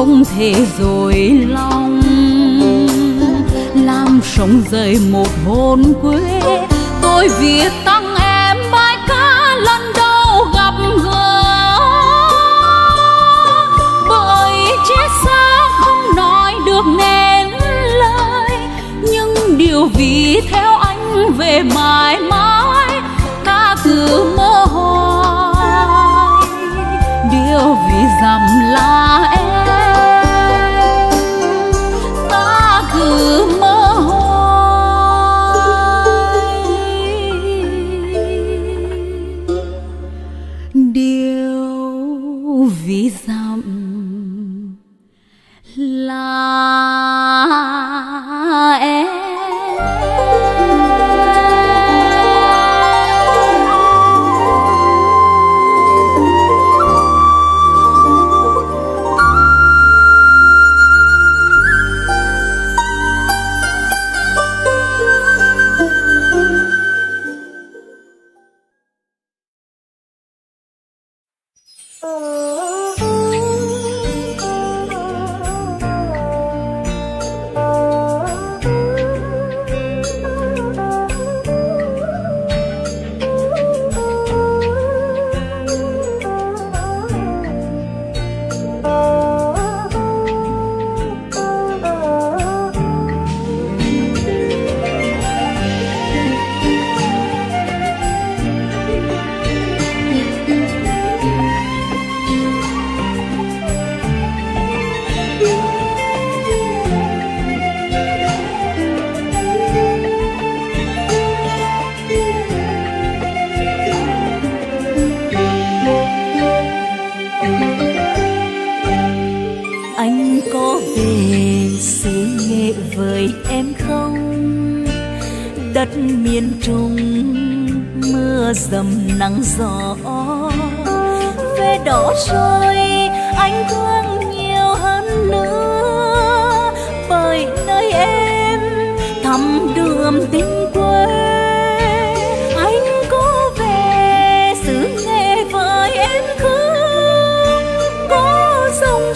không thể dối lòng. Làm sống rời một hồn quê, tôi viết tặng em bài ca lần đầu gặp gỡ. Bởi chia xa không nói được nên lời, nhưng điều vì theo anh về mãi mãi ca từ mơ hồ điều vì dằm là em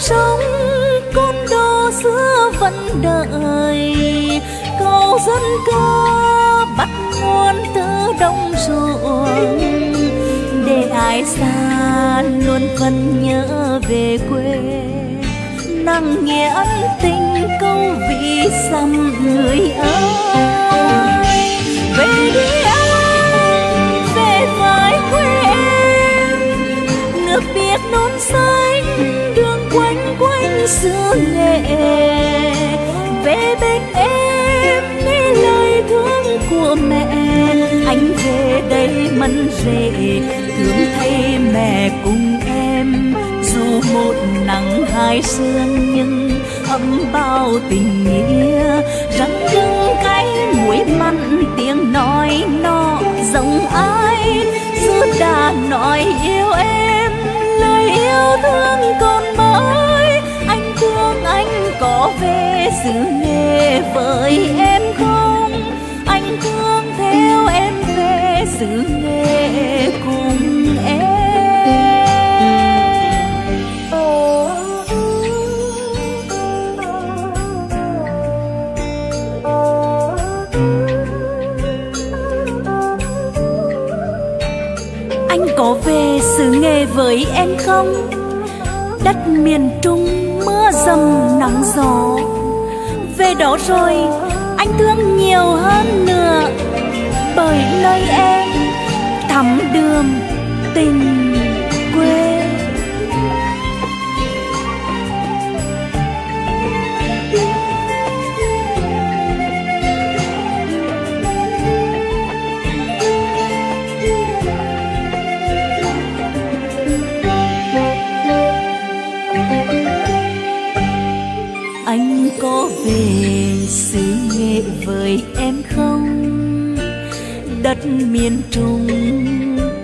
dòng con đò xưa vẫn đợi. Câu dân ca bắt nguồn từ đông ruộng. Để ai xa luôn vẫn nhớ về quê. Nặng nghĩa ân tình câu vị xăm người ơi. Về đi anh, về với quê em. Nước biết non say xưa nghệ về bên em, nghe lời thương của mẹ. Anh về đây mân rể, thương thay mẹ cùng em. Dù một nắng hai sương, nhưng ấm bao tình nghĩa. Răng rưng cái mũi mặn, tiếng nói nó giống ai? Dù đã nói yêu em, lời yêu thương còn mãi anh có về xứ nghề với em không? Anh thương theo em về xứ nghề cùng em. Anh có về xứ nghề với em không? Đất miền trung sâm nắng gió. Về đó rồi, anh thương nhiều hơn nữa. Bởi nơi em thắm đường tình miền trung,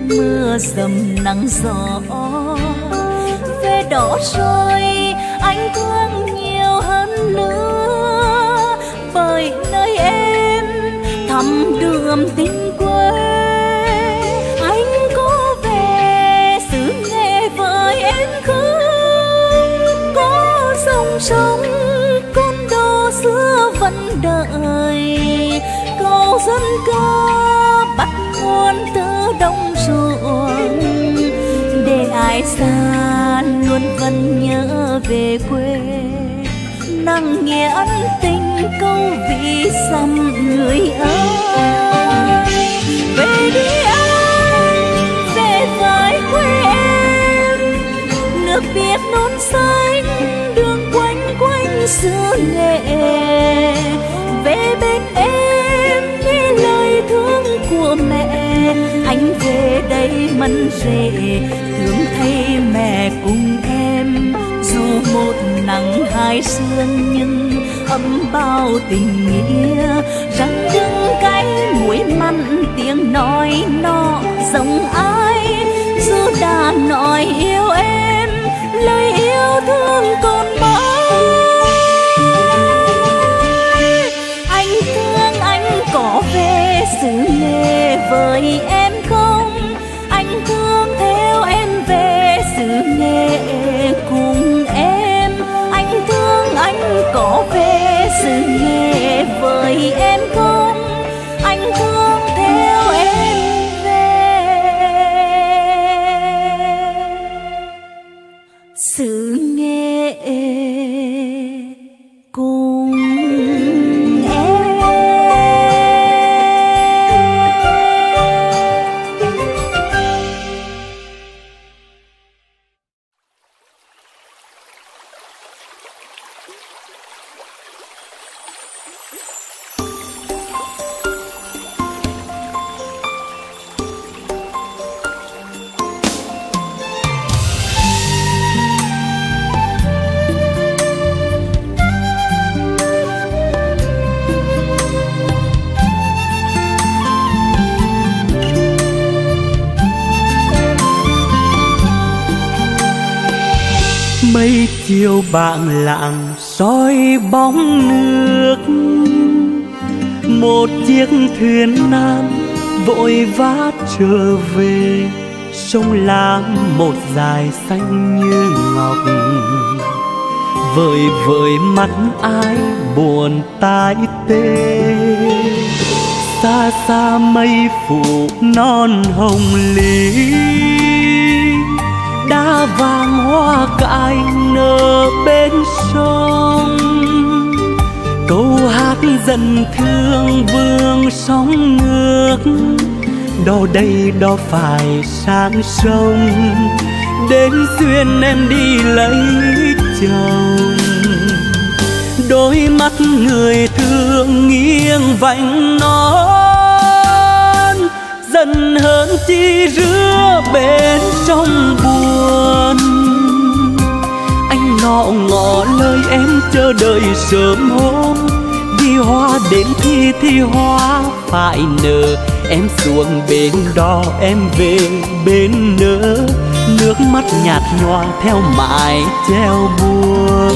mưa dầm nắng gió. Về đỏ rồi anh thương nhiều hơn nữa bởi nơi em thăm đường tình quê. Anh có về xứ nghệ với em không? Có sông sông con đò xưa vẫn đợi câu dân ca muôn nguồn đông ruộng, để ai xa luôn vẫn nhớ về quê. Nặng nghĩa ân tình câu vị xăm người ơi. Về đi anh, về với quê em. Nước biếc non xanh, đường quanh quanh xưa nghệ. Về bên về đây mân rể, thương thấy mẹ cùng em. Dù một nắng hai sương nhưng ấm bao tình nghĩa, rằng đứng cái mũi mặn tiếng nói nó giống ai? Dù đã nói yêu em, lời yêu thương còn mãi. Anh thương anh có về xứ nghề với em chiều lạng soi bóng nước. Một chiếc thuyền nan vội vã trở về, sông lam một dài xanh như ngọc. Vời vời mắt ai buồn tai tê. Xa xa mây phủ non hồng lý đá vàng hoa cài nở bên sông. Câu hát dần thương vương sóng ngược đò đây đò phải sang sông. Đến duyên em đi lấy chồng. Đôi mắt người thương nghiêng vành non dần hơn chi rứa bên trong buồn. Anh ngọ ngọ lời em chờ đợi sớm hôm. Đi hoa đến khi thì hoa phải nở. Em xuống bên đó em về bên nỡ nước mắt nhạt nhòa theo mãi treo buồn.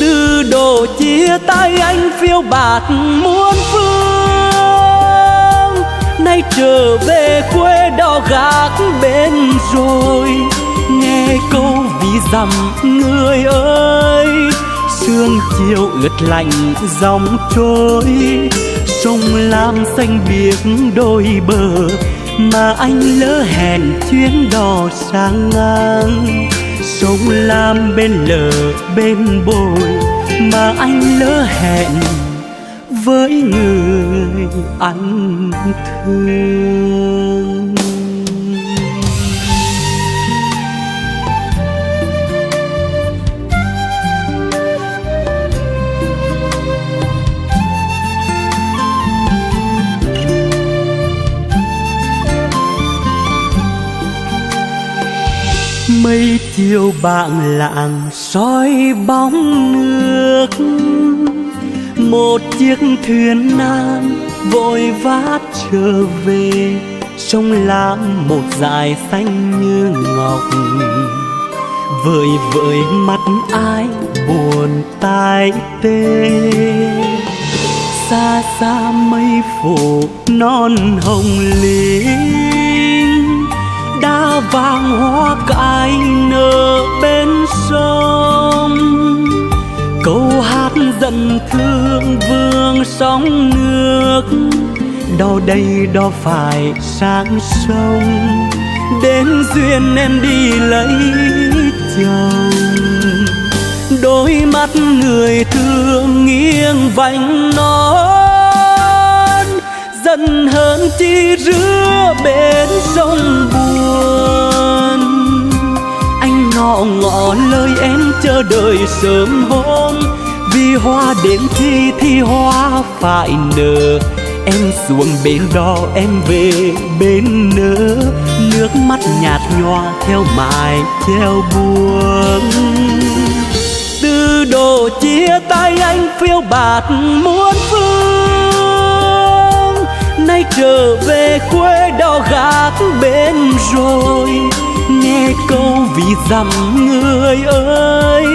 Từ đồ chia tay anh phiêu bạt muôn phương ai trở về quê đò gác bên rồi. Nghe câu ví dặm người ơi, sương chiều ướt lạnh dòng trôi. Sông lam xanh biếc đôi bờ, mà anh lỡ hẹn chuyến đò sang ngang. Sông lam bên lờ bên bồi, mà anh lỡ hẹn với người anh thương. Mây chiều bạn lạng soi bóng nước một chiếc thuyền nan vội vã trở về, sông lam một dải xanh như ngọc. Vời vợi mắt ai buồn tai tê. Xa xa mây phủ non hồng linh đã vàng hoa cài nở bên sông. Câu hát dần thương vương sóng nước. Đâu đây đó phải sang sông, đến duyên em đi lấy chồng. Đôi mắt người thương nghiêng vành non, dần hơn chi rứa bên sông buồn. Anh ngọ ngọ lời em chờ đợi sớm hôm vì hoa đến thì thì hoa phải nở. Em xuống bên đò, em về bên nỡ nước mắt nhạt nhòa theo mài, theo buông. Từ đồ chia tay anh phiêu bạt muôn phương. Nay trở về quê đò gác bên rồi. Nghe câu vì dặm người ơi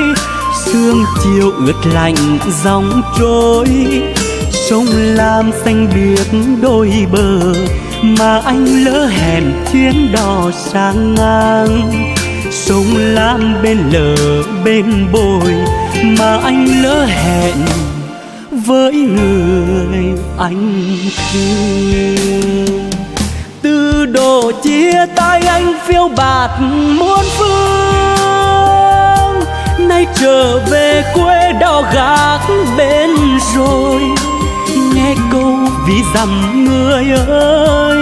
thương chiều ướt lạnh dòng trôi sông lam xanh biếc đôi bờ, mà anh lỡ hẹn chuyến đò sang ngang. Sông lam bên lờ, bên bồi, mà anh lỡ hẹn với người anh thương. Từ đồ chia tay anh phiêu bạt muôn phương nay trở về quê đò gác bên rồi. Nghe câu ví dặm người ơi,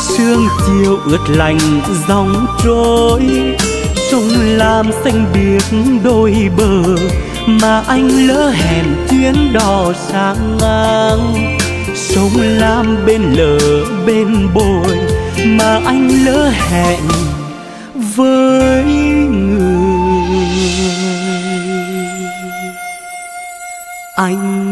sương chiều ướt lành dòng trôi. Sông lam xanh biếc đôi bờ, mà anh lỡ hẹn chuyến đò sang ngang. Sông lam bên lờ bên bồi, mà anh lỡ hẹn với anh.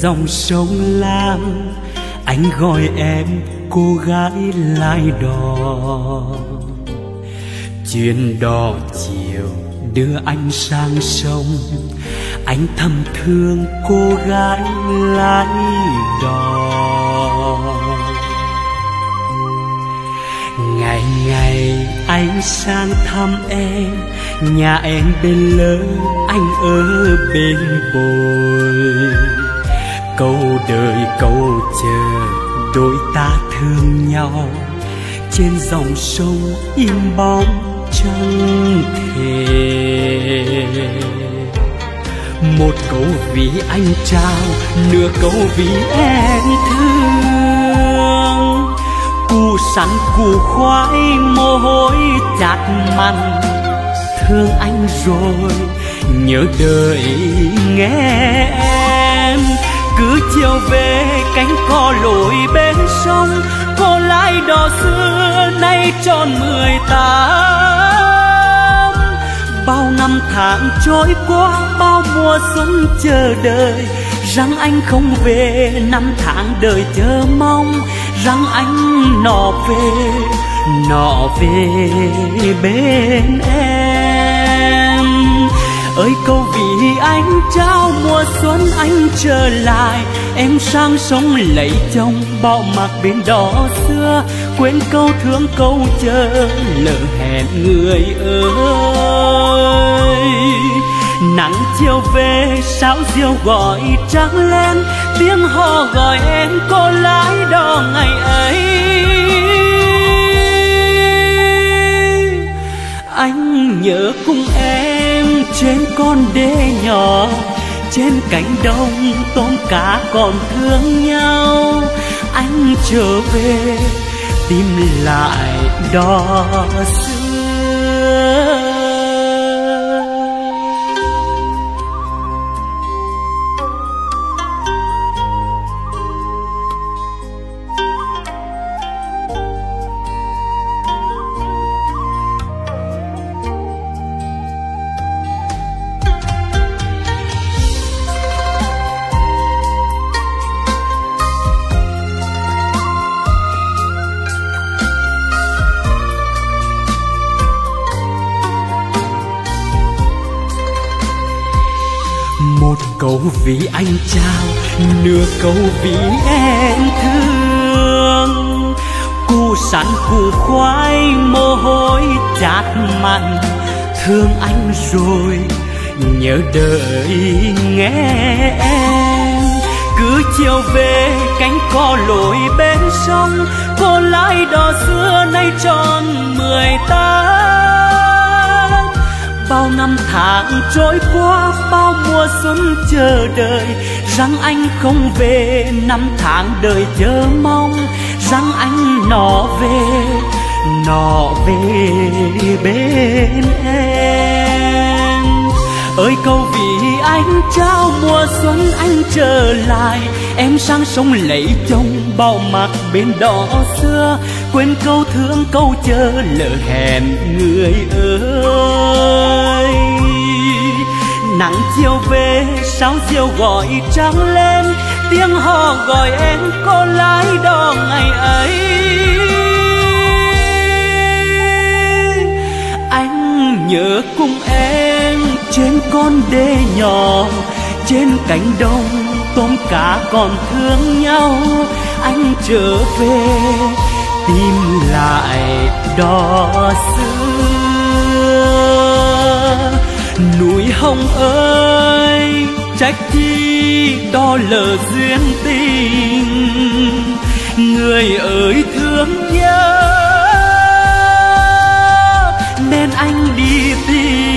Dòng sông lam, anh gọi em cô gái lai đò. Chuyến đò chiều đưa anh sang sông, anh thầm thương cô gái lái đò. Ngày ngày anh sang thăm em, nhà em bên lớn anh ở bên bồi câu đời, câu chờ, đôi ta thương nhau. Trên dòng sông im bóng chẳng thể. Một câu vì anh trao, nửa câu vì em thương. Cù sắn cù khoai, mồ hôi chát mặn thương anh rồi, nhớ đời nghe em cứ chiều về, cánh cò lội bên sông cô lái đò xưa nay tròn mười tám. Bao năm tháng trôi qua, bao mùa xuân chờ đợi, rằng anh không về, năm tháng đời chờ mong, rằng anh nọ về nọ về bên em. Ơi câu vì anh trao mùa xuân anh trở lại. Em sang sông lấy chồng, bỏ mặc bên đó xưa. Quên câu thương, câu chờ lỡ hẹn người ơi. Nắng chiều về sao diều gọi trắng lên. Tiếng hò gọi em, cô lái đò ngày ấy. Anh nhớ cùng em trên con đê nhỏ, trên cánh đồng tôm cá còn thương nhau. Anh trở về, tìm lại đò xưa. Câu vì anh trao nửa câu vì em thương. Cù sắn cù khoai, mồ hôi chát mặn. Thương anh rồi, nhớ đợi nghe em. Cứ chiều về, cánh cò lội bên sông cô lái đò xưa nay tròn mười tám bao năm tháng trôi qua, bao mùa xuân chờ đợi. Rằng anh không về, năm tháng đời chờ mong. Rằng anh nọ về nọ về bên em ơi, câu vì anh trao mùa xuân anh trở lại. Em sang sông lấy chồng, bao mặt bên đỏ xưa. Quên câu thương, câu chờ lỡ hẹn người ơi. Nắng chiều về sao diều gọi trắng lên. Tiếng hò gọi em, cô lái đò ngày ấy. Anh nhớ cùng em trên con đê nhỏ, trên cánh đồng tôm cá còn thương nhau. Anh trở về, tìm lại đò xưa. Núi hồng ơi, trách chi đo lờ duyên tình. Người ơi thương nhớ, nên anh đi tìm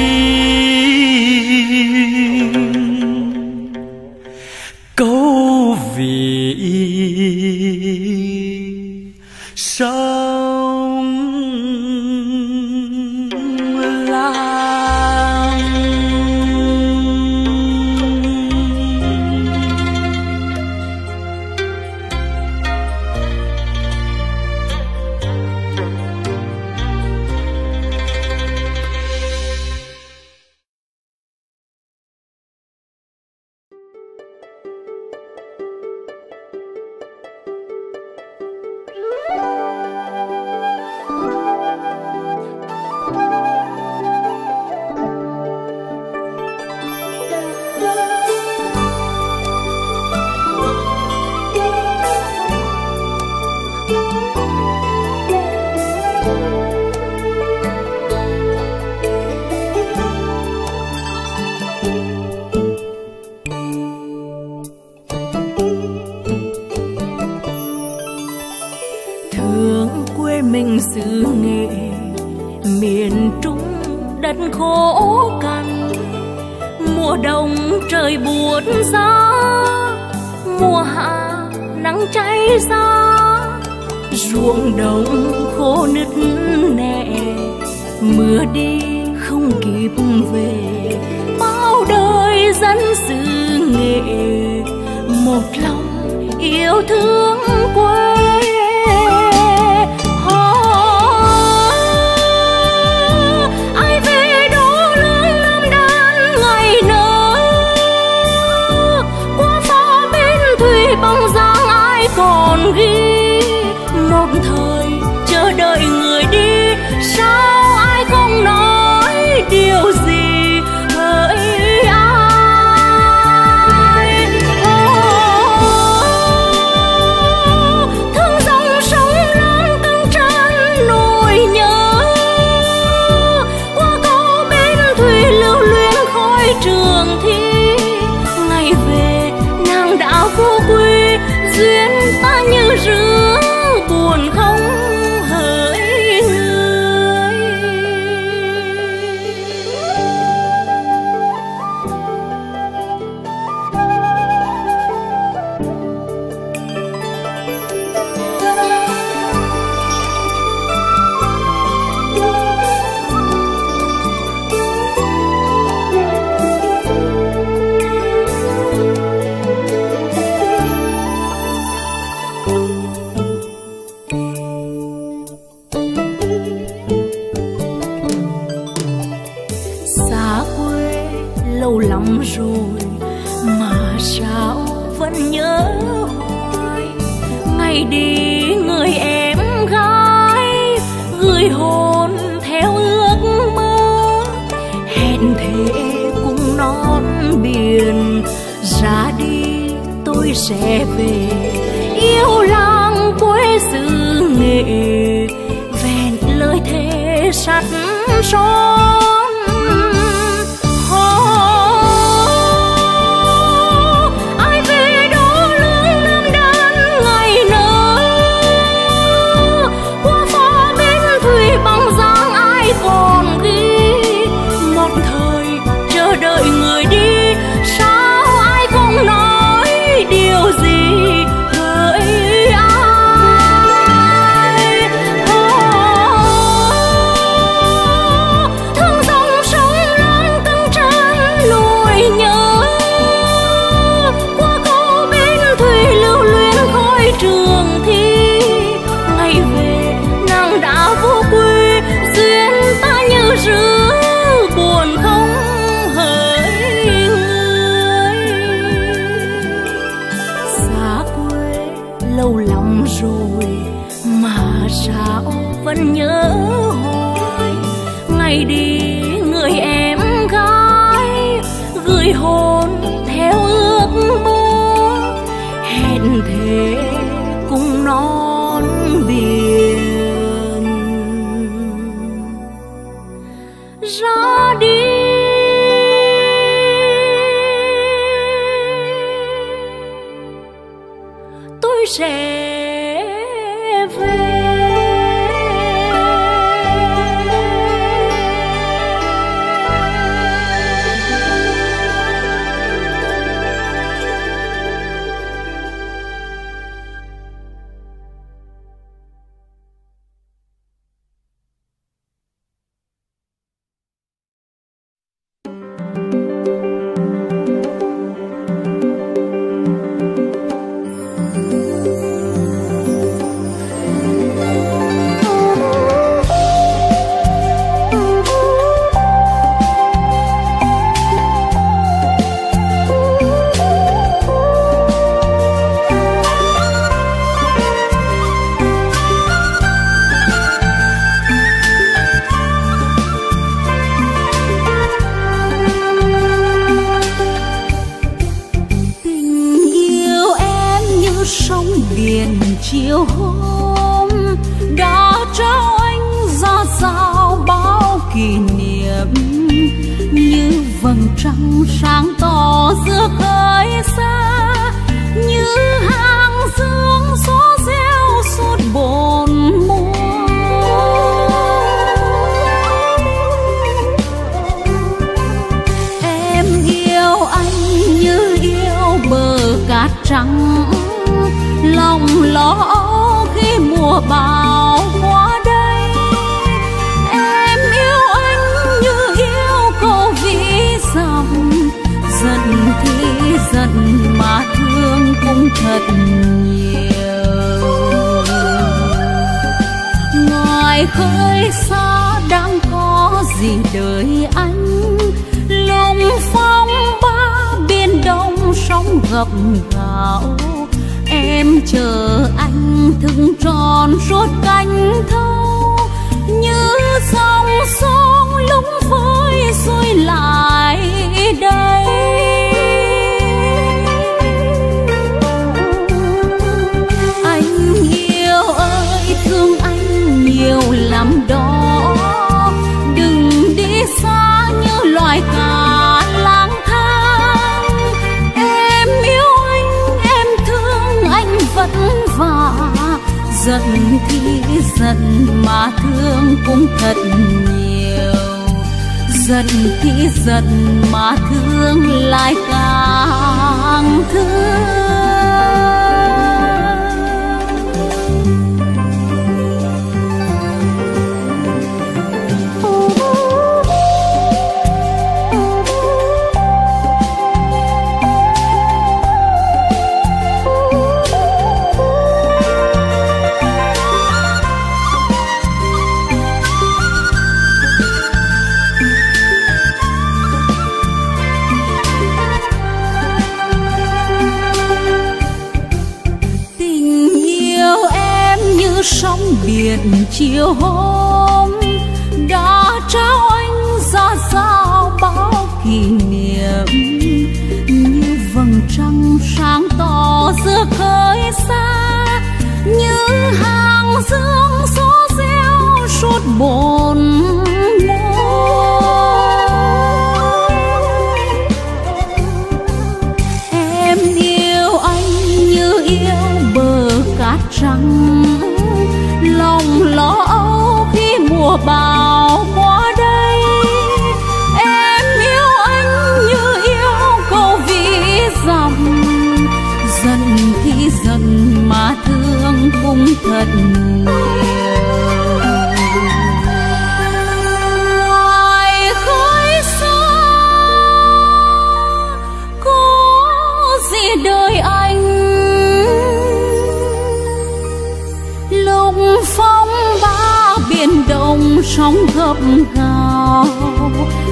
sóng gấp gào.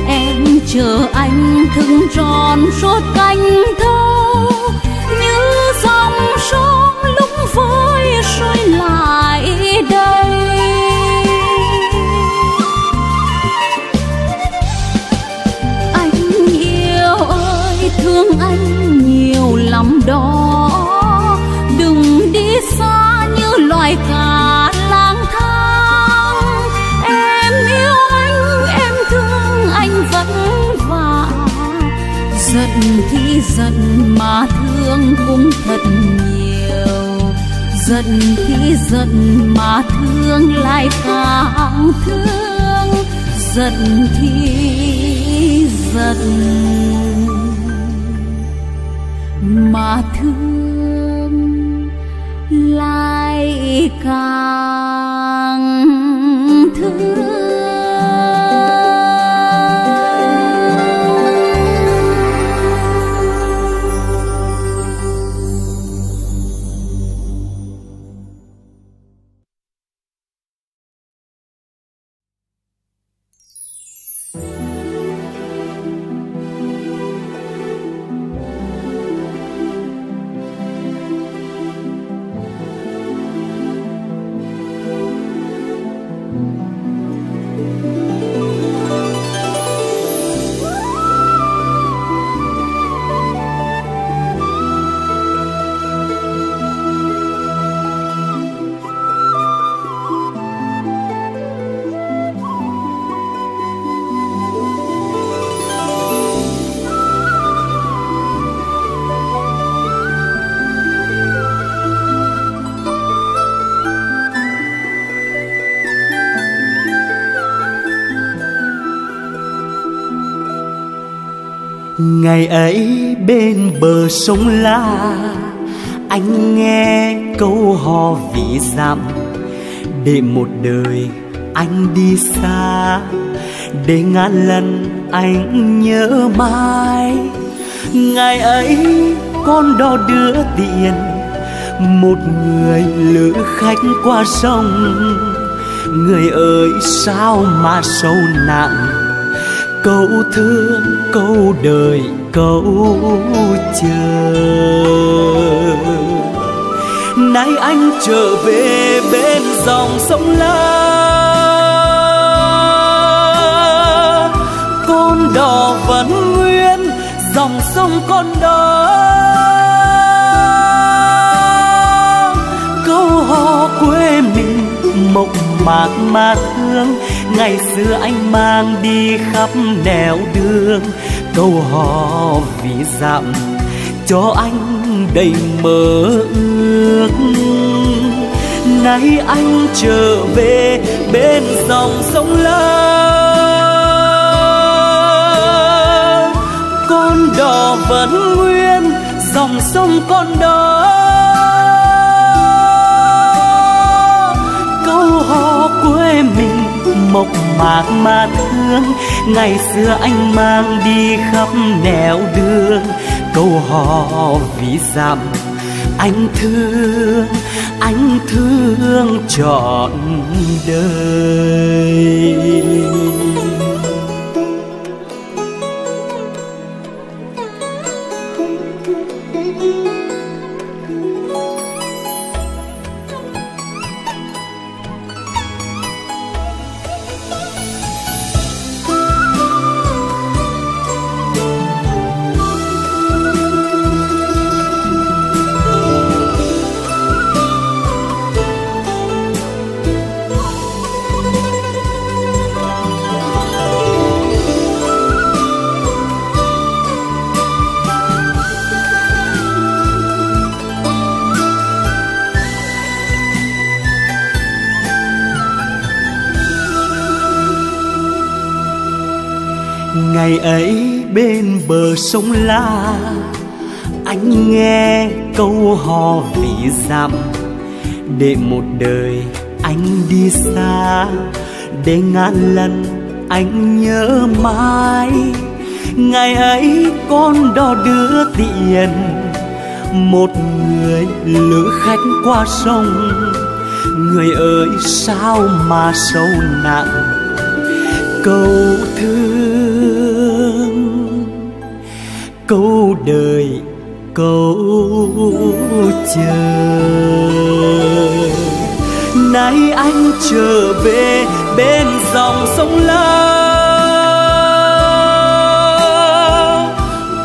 Em chờ anh thương tròn suốt canh thâu như dòng sông lúng vơi khi giận mà thương cũng thật nhiều. Giận khi giận mà thương lại càng thương. Giận khi giận mà thương lại càng ngày ấy bên bờ sông la, anh nghe câu hò vì dặm, để một đời anh đi xa, để ngàn lần anh nhớ mãi. Ngày ấy con đò đưa tiền, một người lữ khách qua sông. Người ơi, sao mà sâu nặng? Câu thương, câu đời câu chờ. Nay anh trở về bên dòng sông la. Con đò vẫn nguyên, dòng sông con đò. Câu hò quê mình mộc mạc mà thương. Ngày xưa anh mang đi khắp nẻo đường câu hò vì dặm, cho anh đầy mơ ước. Nay anh trở về bên dòng sông lớn. Con đò vẫn nguyên, dòng sông con đó câu hò quê mình mộc mạc mà thương ngày xưa anh mang đi khắp nẻo đường, câu hò vì dặm. Anh thương anh thương trọn đời. Bên bờ sông la. Anh nghe câu hò vì dặm, để một đời anh đi xa, để ngàn lần anh nhớ mãi. Ngày ấy con đò đưa tiền, một người lữ khách qua sông. Người ơi, sao mà sâu nặng? Câu thương câu chờ. Nay anh trở về bên dòng sông la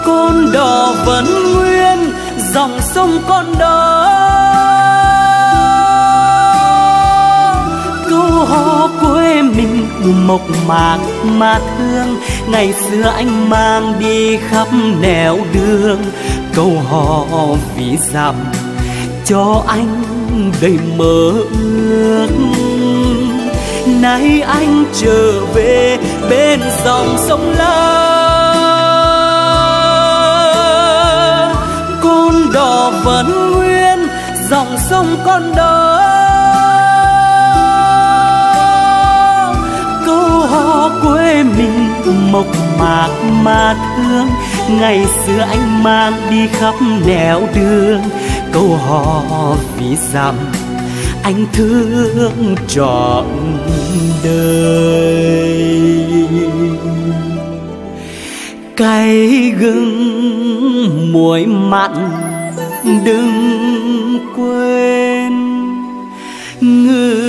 con đò vẫn nguyên, dòng sông con đò. Câu hò quê mình mộc mạc mà thương ngày xưa anh mang đi khắp nẻo đường, câu hò vì dặm cho anh đầy mơ ước. Nay anh trở về bên dòng sông la. Con đò vẫn nguyên, dòng sông con đò. Quê mình, mộc mạc mà thương. Ngày xưa anh mang đi khắp nẻo đường. Câu hò vì dặm, anh thương trọn đời. Cay gừng muối mặn, đừng quên. Người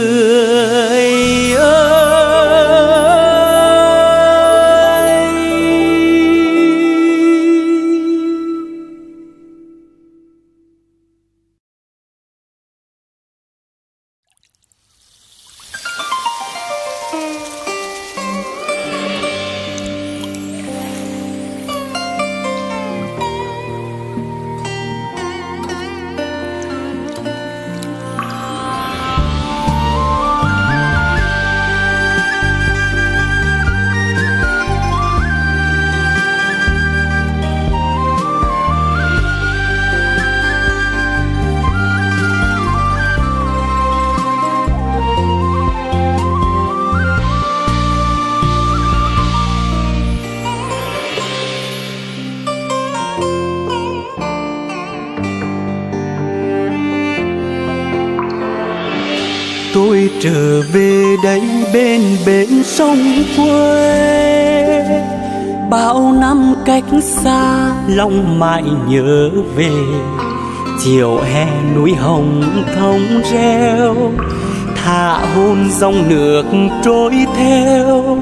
xa, lòng mãi nhớ về. Chiều hè núi hồng thông reo, thả hôn dòng nước trôi theo.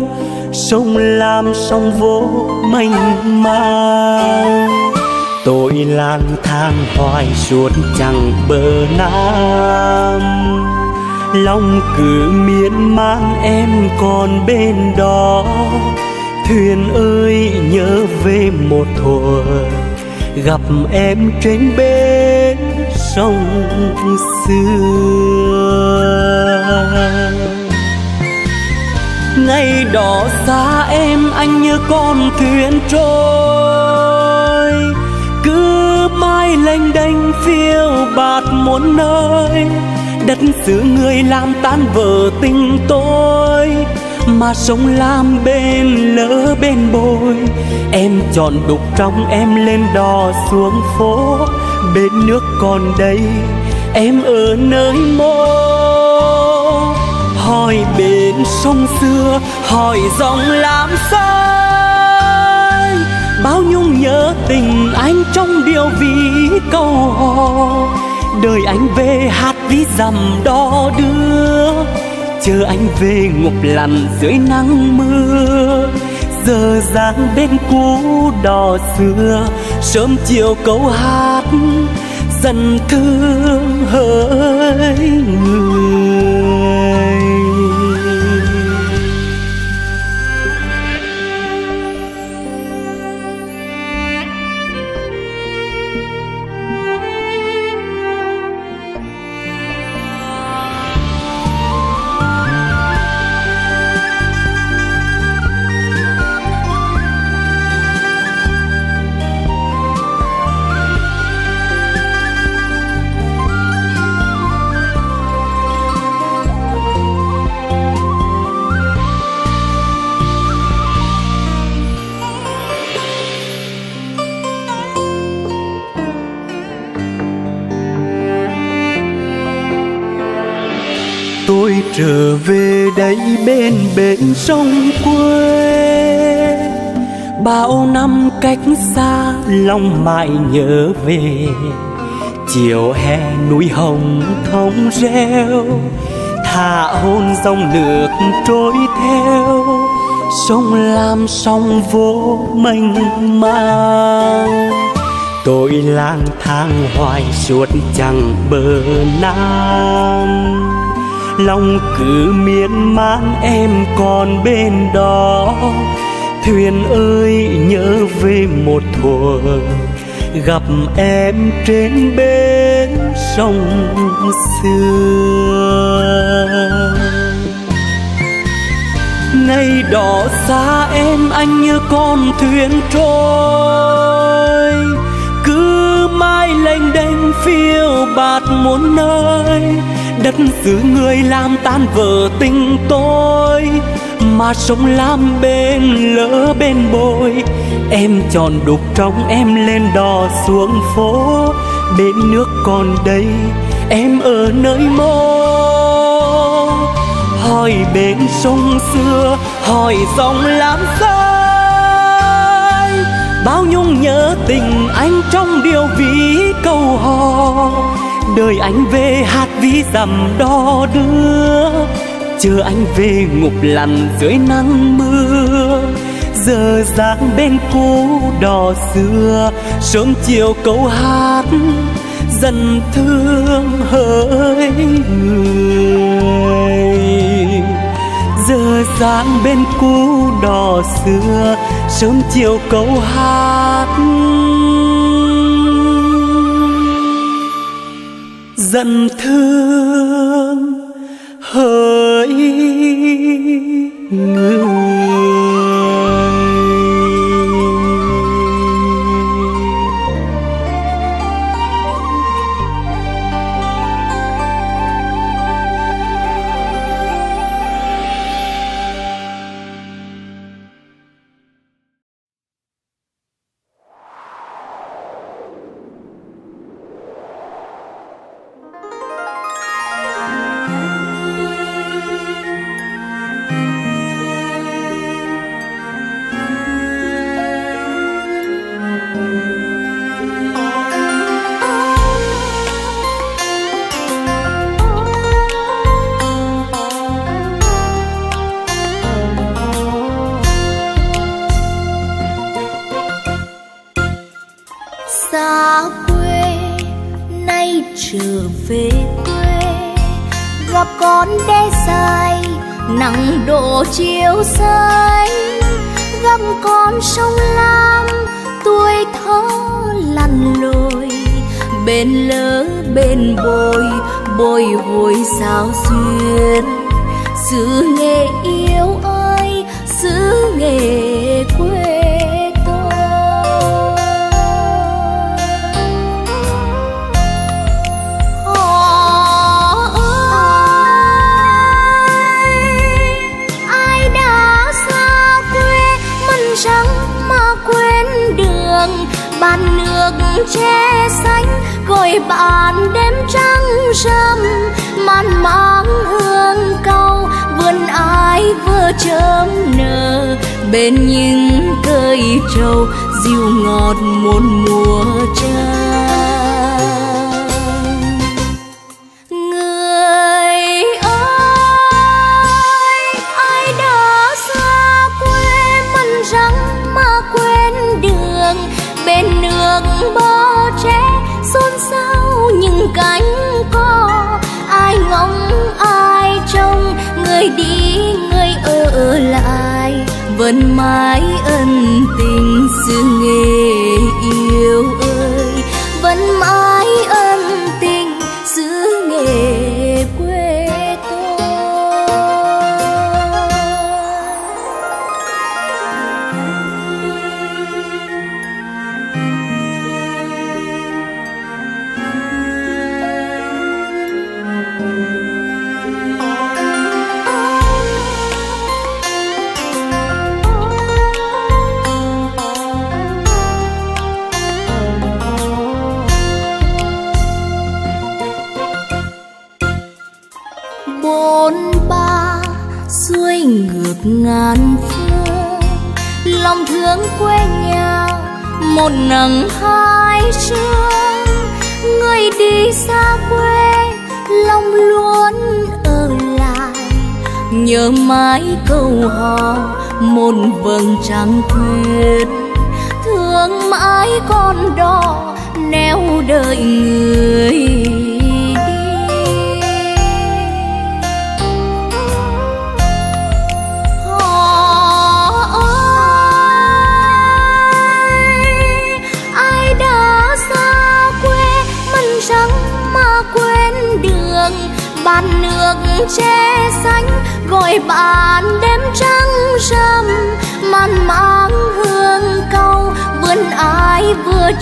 Sông lam sông vô mênh mang. Tôi lang thang hoài suốt chẳng bờ nam. Lòng cứ miên man em còn bên đó thuyền ơi, nhớ về một thuở gặp em trên bến sông xưa ngày đỏ xa em, anh như con thuyền trôi. Cứ mãi lênh đênh phiêu bạt muôn nơi, đất xứ người làm tan vỡ tình tôi mà sông lam bên lỡ bên bồi. Em chọn đục trong em lên đò xuống phố. Bên nước còn đây em ở nơi mô. Hỏi bên sông xưa, hỏi dòng làm sao bao nhung nhớ tình anh trong điều vì câu hò. Đời anh về hát ví dằm đo đưa chờ anh về ngục lằn dưới nắng mưa. Giờ dáng bên cũ đò xưa, sớm chiều câu hát dần thương hỡi người. Đây bên bến sông quê. Bao năm cách xa, lòng mãi nhớ về. Chiều hè núi hồng thông reo, thả hôn dòng nước trôi theo. Sông lam sông vô mênh mang. Tôi lang thang hoài suốt chẳng bờ nam lòng cứ miên man em còn bên đó. Thuyền ơi, nhớ về một thuở, gặp em trên bến sông xưa ngày đỏ xa em, anh như con thuyền trôi. Cứ mãi lênh đênh phiêu bạt muôn nơi đất xứ người làm tan vỡ tình tôi, mà sông lam bên lỡ bên bồi. Em tròn đục trong em lên đò xuống phố, bên nước còn đây em ở nơi mô. Hỏi bên sông xưa, hỏi dòng làm sai bao nhung nhớ tình anh trong điều ví câu hò. Đời anh về hà ví dầm đo đưa. Chờ anh về ngục lằn dưới nắng mưa. Giờ dáng bên cũ đò xưa, sớm chiều câu hát dần thương hỡi người. Giờ dáng bên cũ đò xưa, sớm chiều câu hát dần thương. Lỡ bên bồi bồi hồi sao xuyên. Xứ nghề yêu ơi xứ nghề quê bàn nước che xanh gọi bạn đêm trăng râm man mang hương cau vườn ai vừa chớm nở. Bên những cây trầu dịu ngọt một mùa trăng vườn mai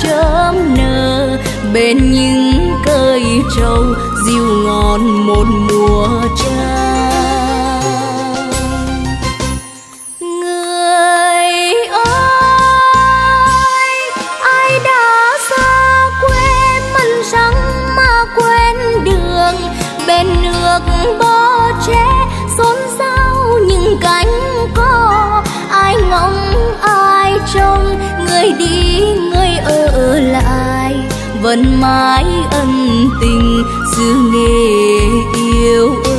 chớm nở, bên những cây trâu dịu ngọt một mùa trăng. Người ơi, ai đã xa quê mân trắng mà quên đường? Bên nước bó tre xôn xao những cánh cò, ai ngóng ai trông người đi người mãi ân tình xưa nghề yêu ơi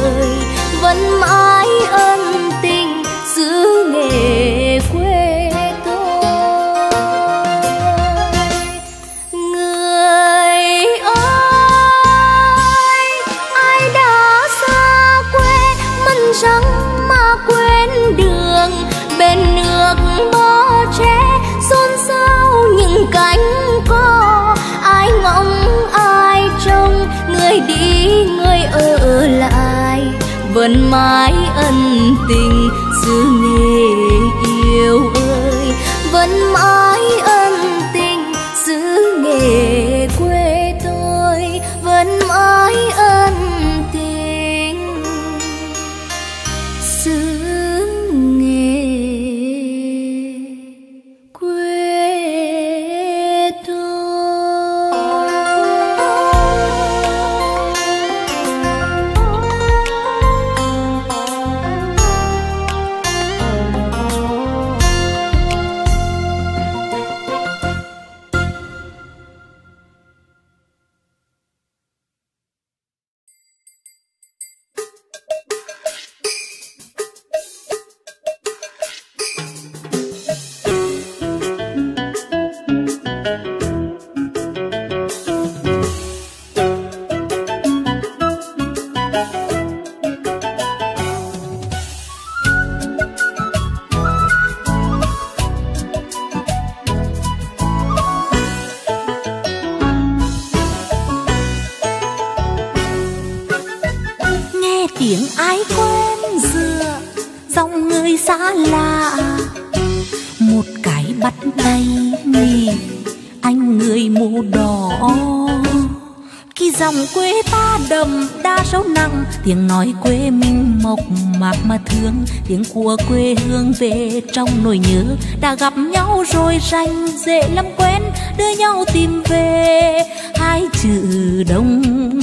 tiếng nói quê mình mộc mạc mà thương, tiếng của quê hương về trong nỗi nhớ. Đã gặp nhau rồi rành dễ lắm quen, đưa nhau tìm về hai chữ đông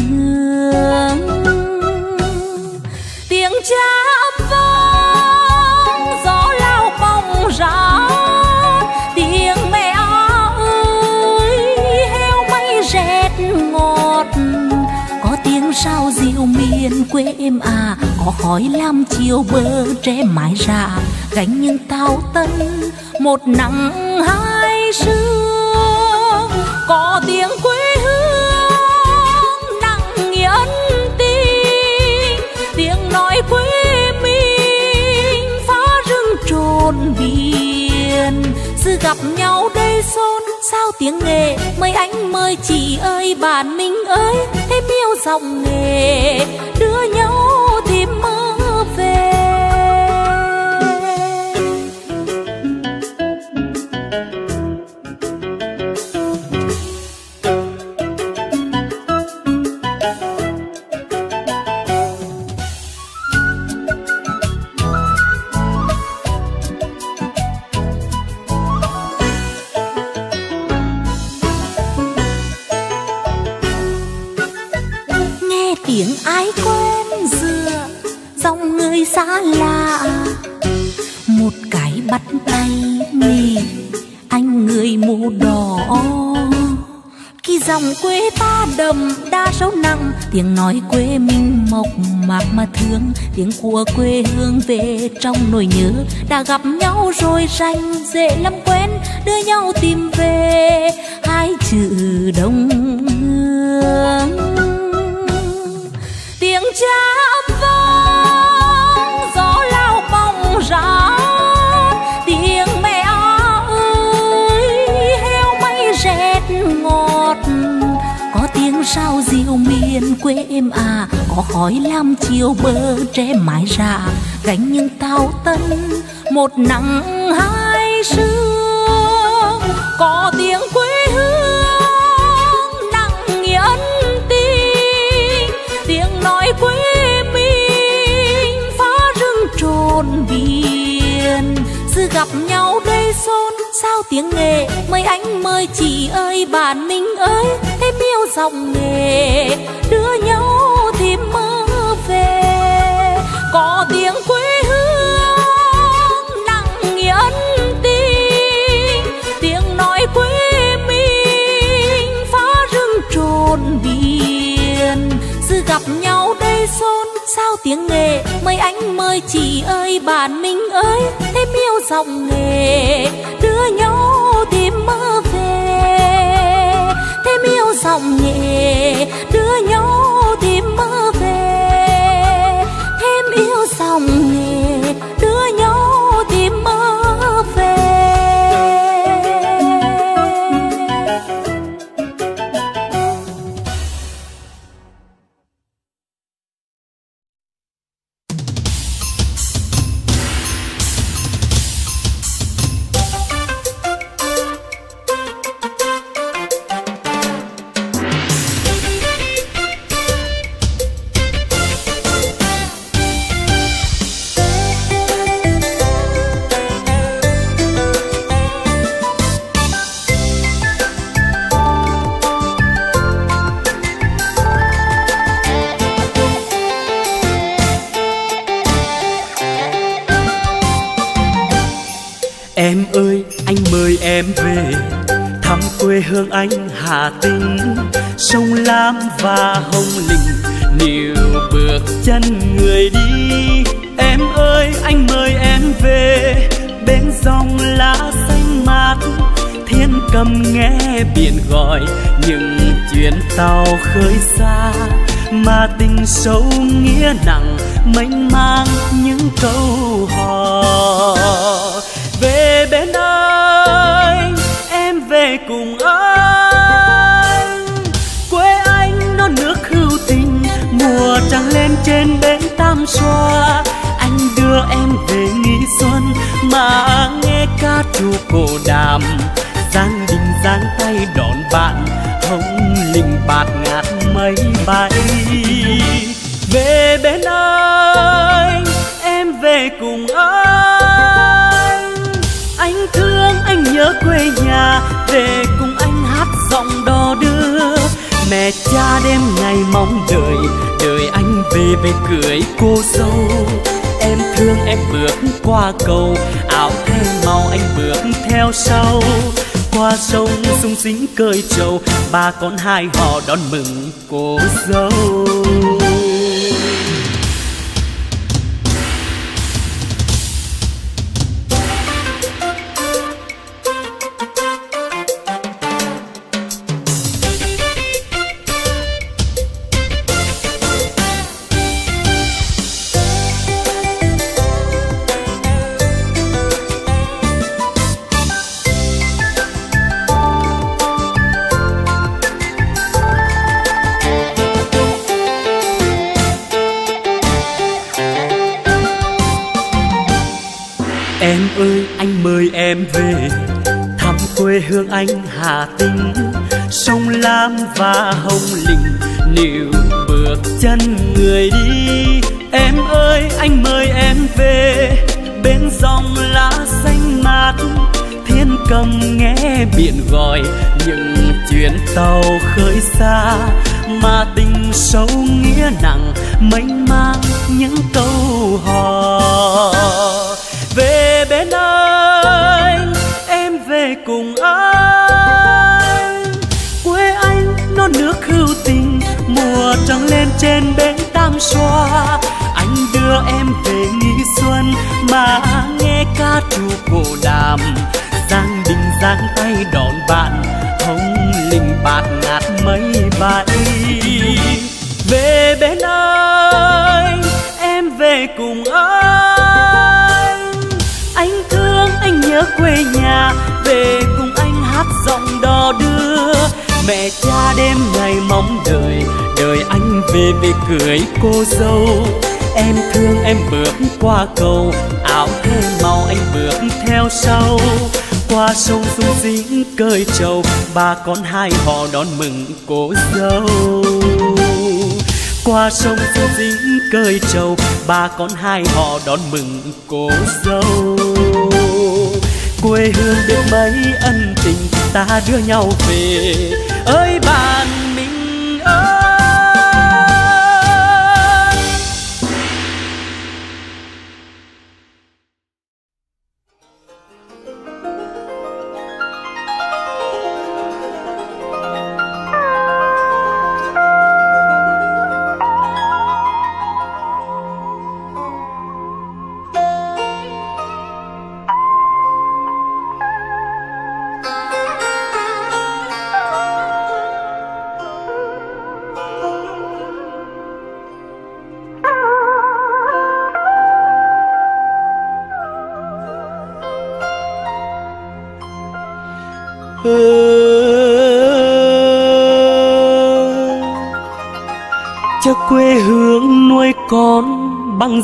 hương. Tiếng cha họ có khói lam chiều bờ tre mái ra, gánh những tao tân một nắng hai sương có tiếng quê hương nặng nghĩa ân tình, tiếng nói quê mình phá rừng trồn biển. Sự gặp nhau đây xôn sao tiếng nghề mời anh mời chị ơi, bạn mình ơi, thêm yêu dòng nghề. Đưa nhau ta đa số nặng. Tiếng nói quê mình mộc mạc mà thương. Tiếng của quê hương về trong nỗi nhớ. Đã gặp nhau rồi rành dễ lắm quen. Đưa nhau tìm về hai chữ đông hương. Tiếng cha em à có khói lam chiều bờ tre mái ra gánh những tao tân một nắng hai sương có tiếng quê hương, nặng nghĩa ân tình, tiếng nói quê mình phá rừng trồn biển. Sự gặp nhau đây xôn sao tiếng nghề mời anh mời chị ơi, bạn ninh ơi, thêm yêu dòng nghề. Đưa nhau tiếng nghề mời anh mời chị ơi, bạn mình ơi, thêm yêu dòng nghề. Đưa nhau tìm mơ về, thêm yêu dòng nghề. Đưa nhau Em ơi, anh mời em về. Thăm quê hương anh Hà Tĩnh. Sông Lam và Hồng Lĩnh. níu bước chân người đi. Em ơi, anh mời em về. Bên dòng lá xanh mát. Thiên cầm nghe biển gọi. Những chuyến tàu khơi xa. Mà tình sâu nghĩa nặng. Mênh mang những câu hò về bên anh, em về cùng anh. Quê anh non nước hữu tình, mùa trăng lên trên bến tam xoa. Anh đưa em về nghỉ xuân, mà nghe ca trù cổ đàm. Giang đình giang tay đón bạn, hồng linh bạt ngát mây bay. Về bên anh, em về cùng anh nhớ quê nhà, về cùng anh hát giọng đò đưa. Mẹ cha đêm ngày mong đợi đợi anh về về cưới cô dâu. Em thương em bước qua cầu, áo thêm màu anh bước theo sau. Qua sông sung sính cơi trầu, ba con hai họ đón mừng cô dâu. Em về. Thăm quê hương anh Hà Tĩnh, sông Lam và Hồng Lĩnh. níu bước chân người đi, Em ơi, anh mời em về. Bên dòng lá xanh mát, thiên cầm nghe biển gọi. Những chuyến tàu khơi xa, mà tình sâu nghĩa nặng, mênh mang những câu hò. Về bên anh về cùng anh. Quê anh, non nước hữu tình, mùa trăng lên trên bến tam xoa. Anh đưa em về nghi xuân, mà nghe ca trù cổ đàm. Giang đình giang tay đón bạn hồng linh bạt ngát mấy bạn. Mẹ cha đêm ngày mong đợi đợi anh về về cưới cô dâu. Em thương em bước qua cầu, áo thêm màu anh bước theo sau. Qua sông sung dính cơi trầu, ba con hai họ đón mừng cô dâu. Qua sông sung dính cơi trầu, ba con hai họ đón mừng cô dâu. Quê hương biết mấy ân tình, ta đưa nhau về. 喝一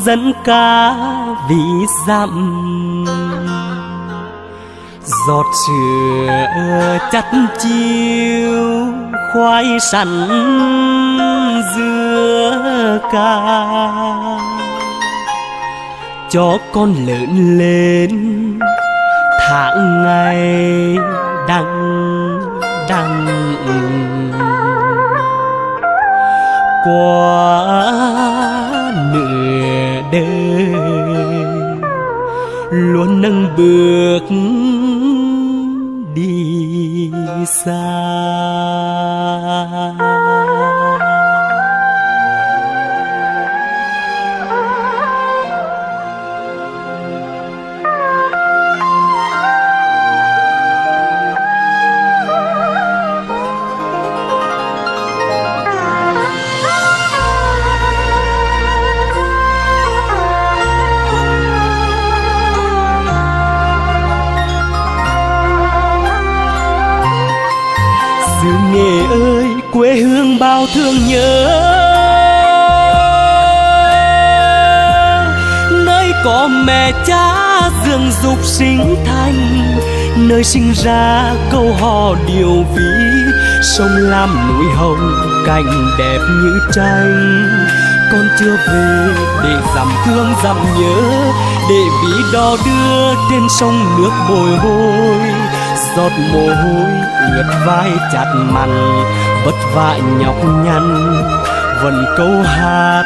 dẫn ca vì dặm. Giọt sữa chắt chiêu khoai sắn dưa ca cho con lớn lên, tháng ngày đằng đằng. Qua đời. Luôn nâng bước đi xa. Thương nhớ. Nơi có mẹ cha dường dục sinh thành, nơi sinh ra câu hò điều ví sông lam núi hồng cảnh đẹp như tranh. Con chưa về để dặm thương dặm nhớ, để ví đò đưa trên sông nước bồi hồi. Giọt mồ hôi ướt vai chặt mặn vất vả nhọc nhằn, vẫn câu hát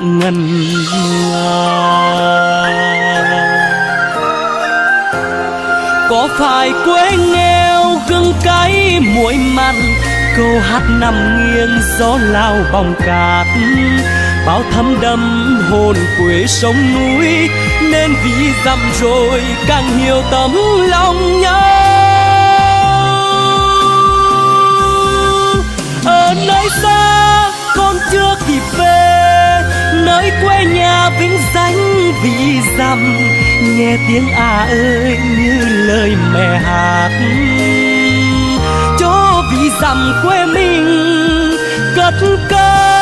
ngân nga. Có phải quê nghèo gương cái muối mặn, câu hát nằm nghiêng gió lao bong cát. Bao thấm đâm hồn quê sông núi, nên vì dặm rồi càng hiểu tấm lòng nhau ở nơi xa, con chưa kịp về. Nơi quê nhà vĩnh danh vì dằm. Nghe tiếng à ơi như lời mẹ hát. Cho vì dằm quê mình, cất cao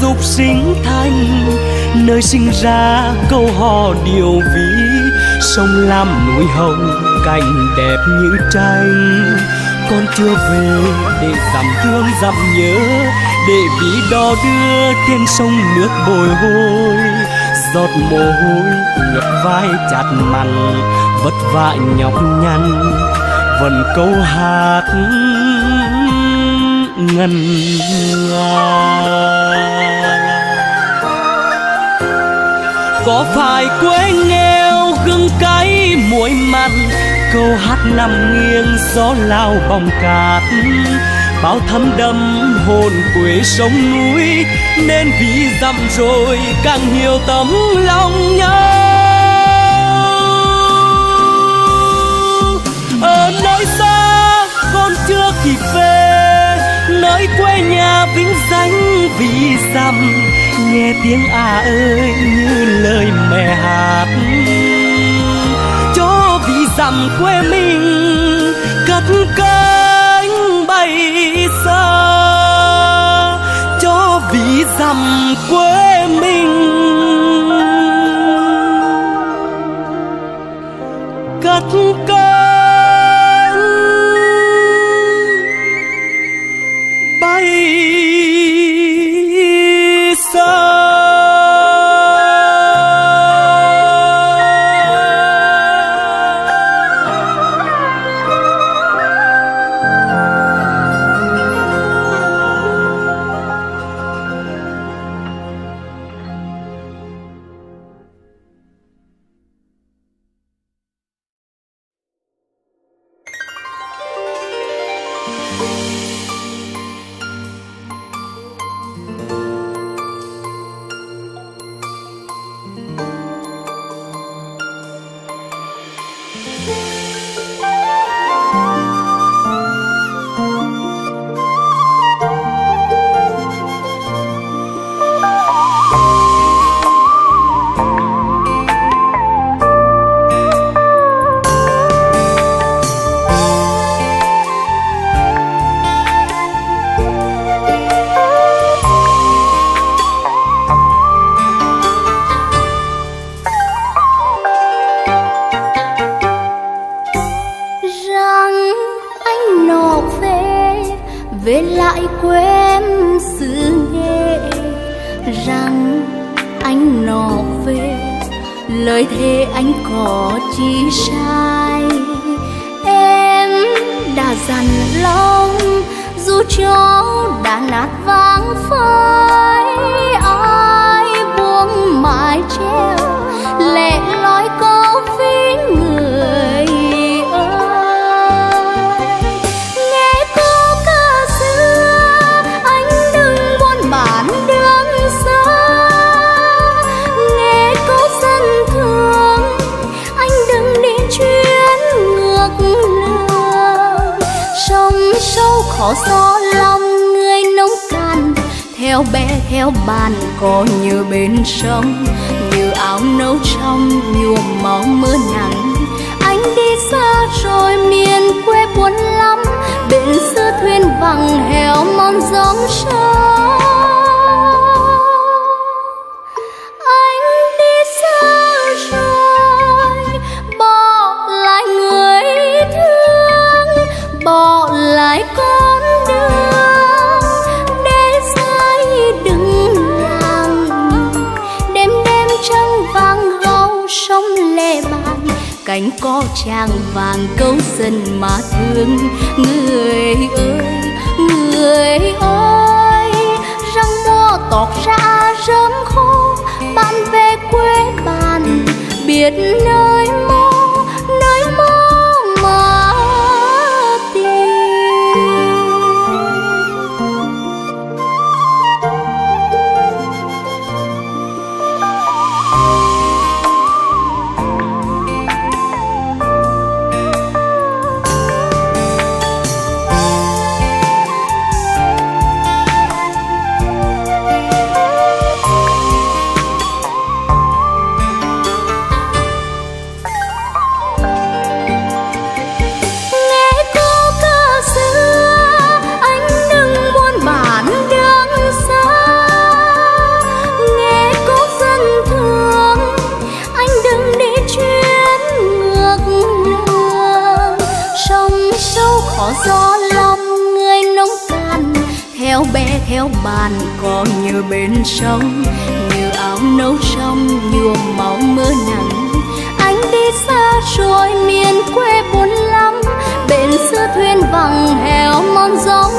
dục sinh thành nơi sinh ra câu hò điều ví sông lam núi hồng, cảnh đẹp như tranh. Con chưa về để dằm thương dằm nhớ, để ví đò đưa trên sông nước bồi hồi. Giọt mồ hôi ngược vai chặt mặn, vất vả nhọc nhằn, vẫn câu hát ngân nga có phải quê nghèo gương cái muối mặn, câu hát nằm nghiêng gió lao bồng cát. Bao thấm đâm hồn quê sông núi, nên vì dặm rồi càng hiểu tấm lòng nhau. Ở nơi xa con chưa kịp về nơi quê nhà vĩnh danh vì dằm. Nghe tiếng à ơi như lời mẹ hát. Cho vì dằm quê mình, cất cánh bay xa. Cho vì dằm quê rằng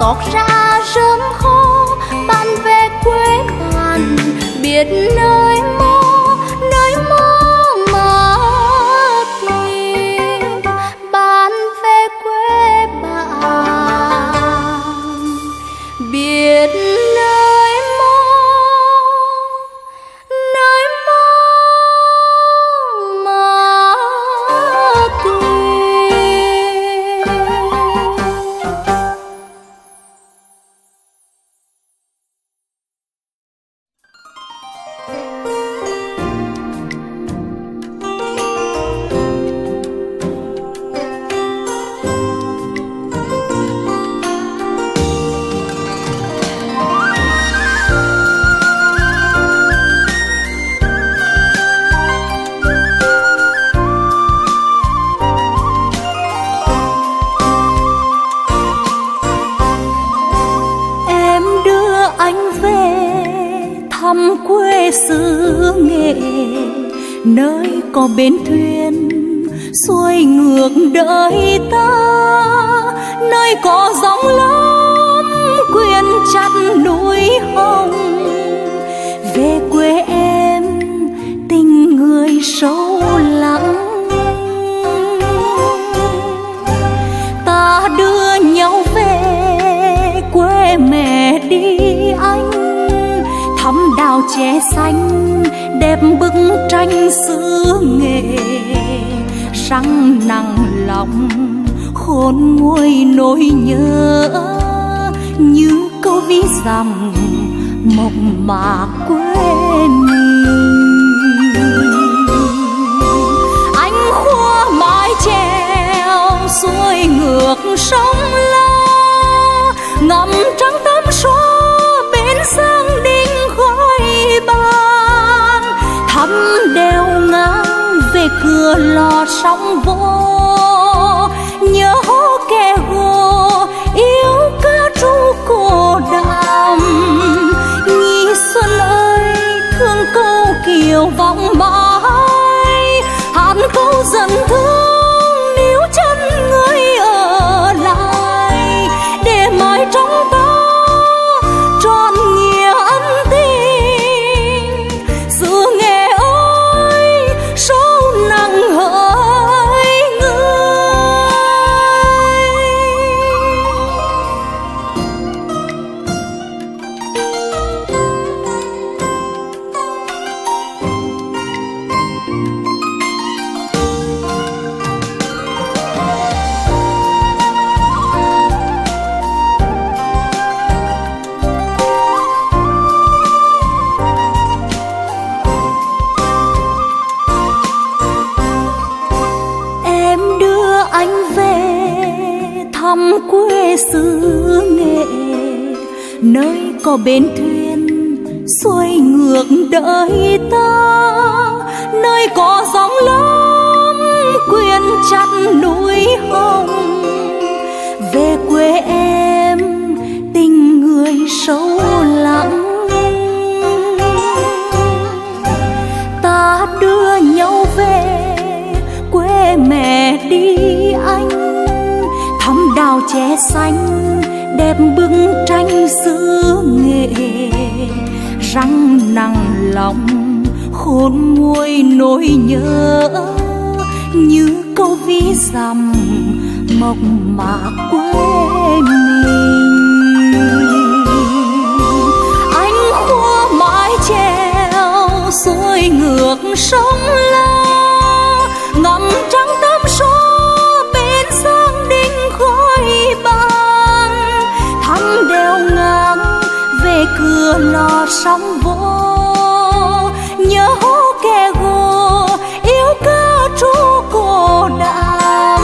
tọt ra sớm khô ban về quê bạn biết nơi mơ bên thuyền, xuôi ngược đời ta. Nơi có sóng lớn quyền chặt núi hồng. Về quê em, tình người sâu lắng ta đưa nhau về, quê mẹ đi anh. Thăm đào trẻ xanh, đẹp bức tranh xưa răng nặng lòng, khôn nguôi nỗi nhớ. Như câu ví dặm, mộc mạc quê mình. Anh khua mái treo, xuôi ngược sông la, ngắm lò sóng vô. Nhớ kẻ gồ, yêu ca chú cổ đàm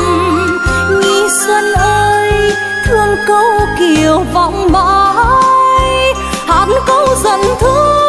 nghi xuân ơi, thương câu kiều vọng mãi. Hát câu dần thương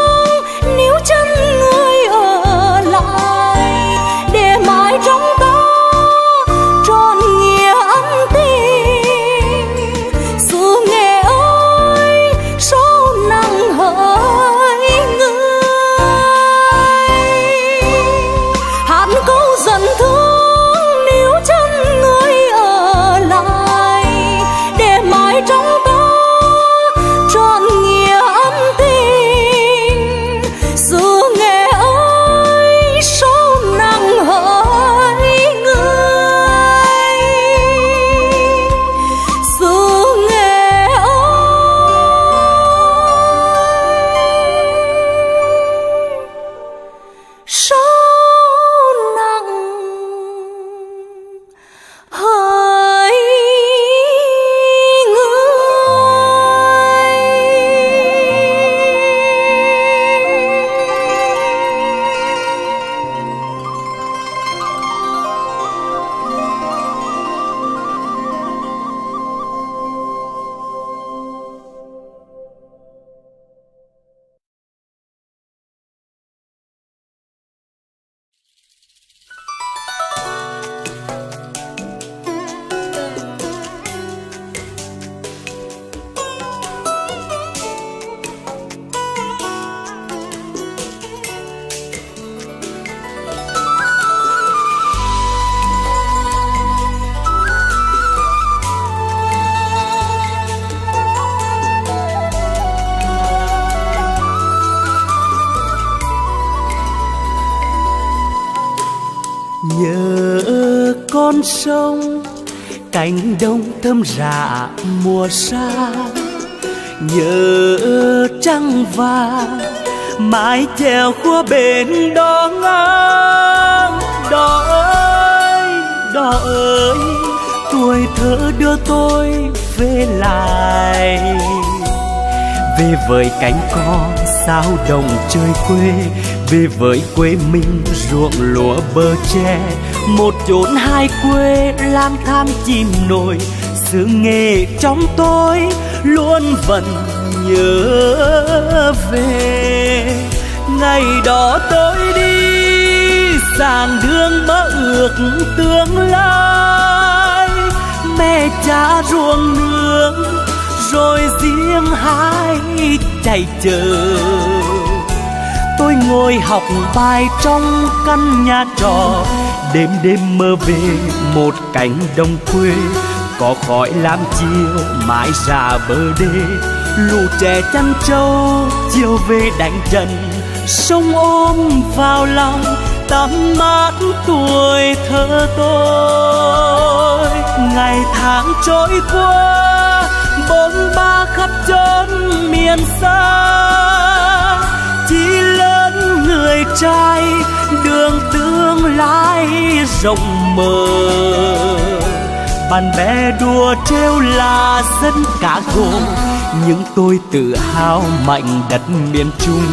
sông, cánh đông thơm rạ mùa xa nhớ trăng vàng, mãi theo khua bên đó ngang. Đò ơi đò ơi, tuổi thơ đưa tôi về lại. Về với cánh con sao đồng chơi quê về với quê mình ruộng lúa bờ tre, một chốn hai quê lang thang chim nổi. Sự nghề trong tôi luôn vẫn nhớ về. Ngày đó tôi đi sàng đường mơ ước tương lai. Mẹ cha ruộng nương, rồi riêng hai chạy chờ tôi ngồi học bài trong căn nhà trọ. Đêm đêm mơ về một cánh đồng quê, có khói lam chiều mãi ra bờ đê. Lũ trẻ chăn trâu chiều về đánh trận, sông ôm vào lòng. Tắm mát tuổi thơ tôi, ngày tháng trôi qua bốn ba khắp chốn miền xa người trai đường tương lai rộng mở. Bạn bè đùa trêu là dân cả gồ nhưng tôi tự hào mạnh đất miền trung.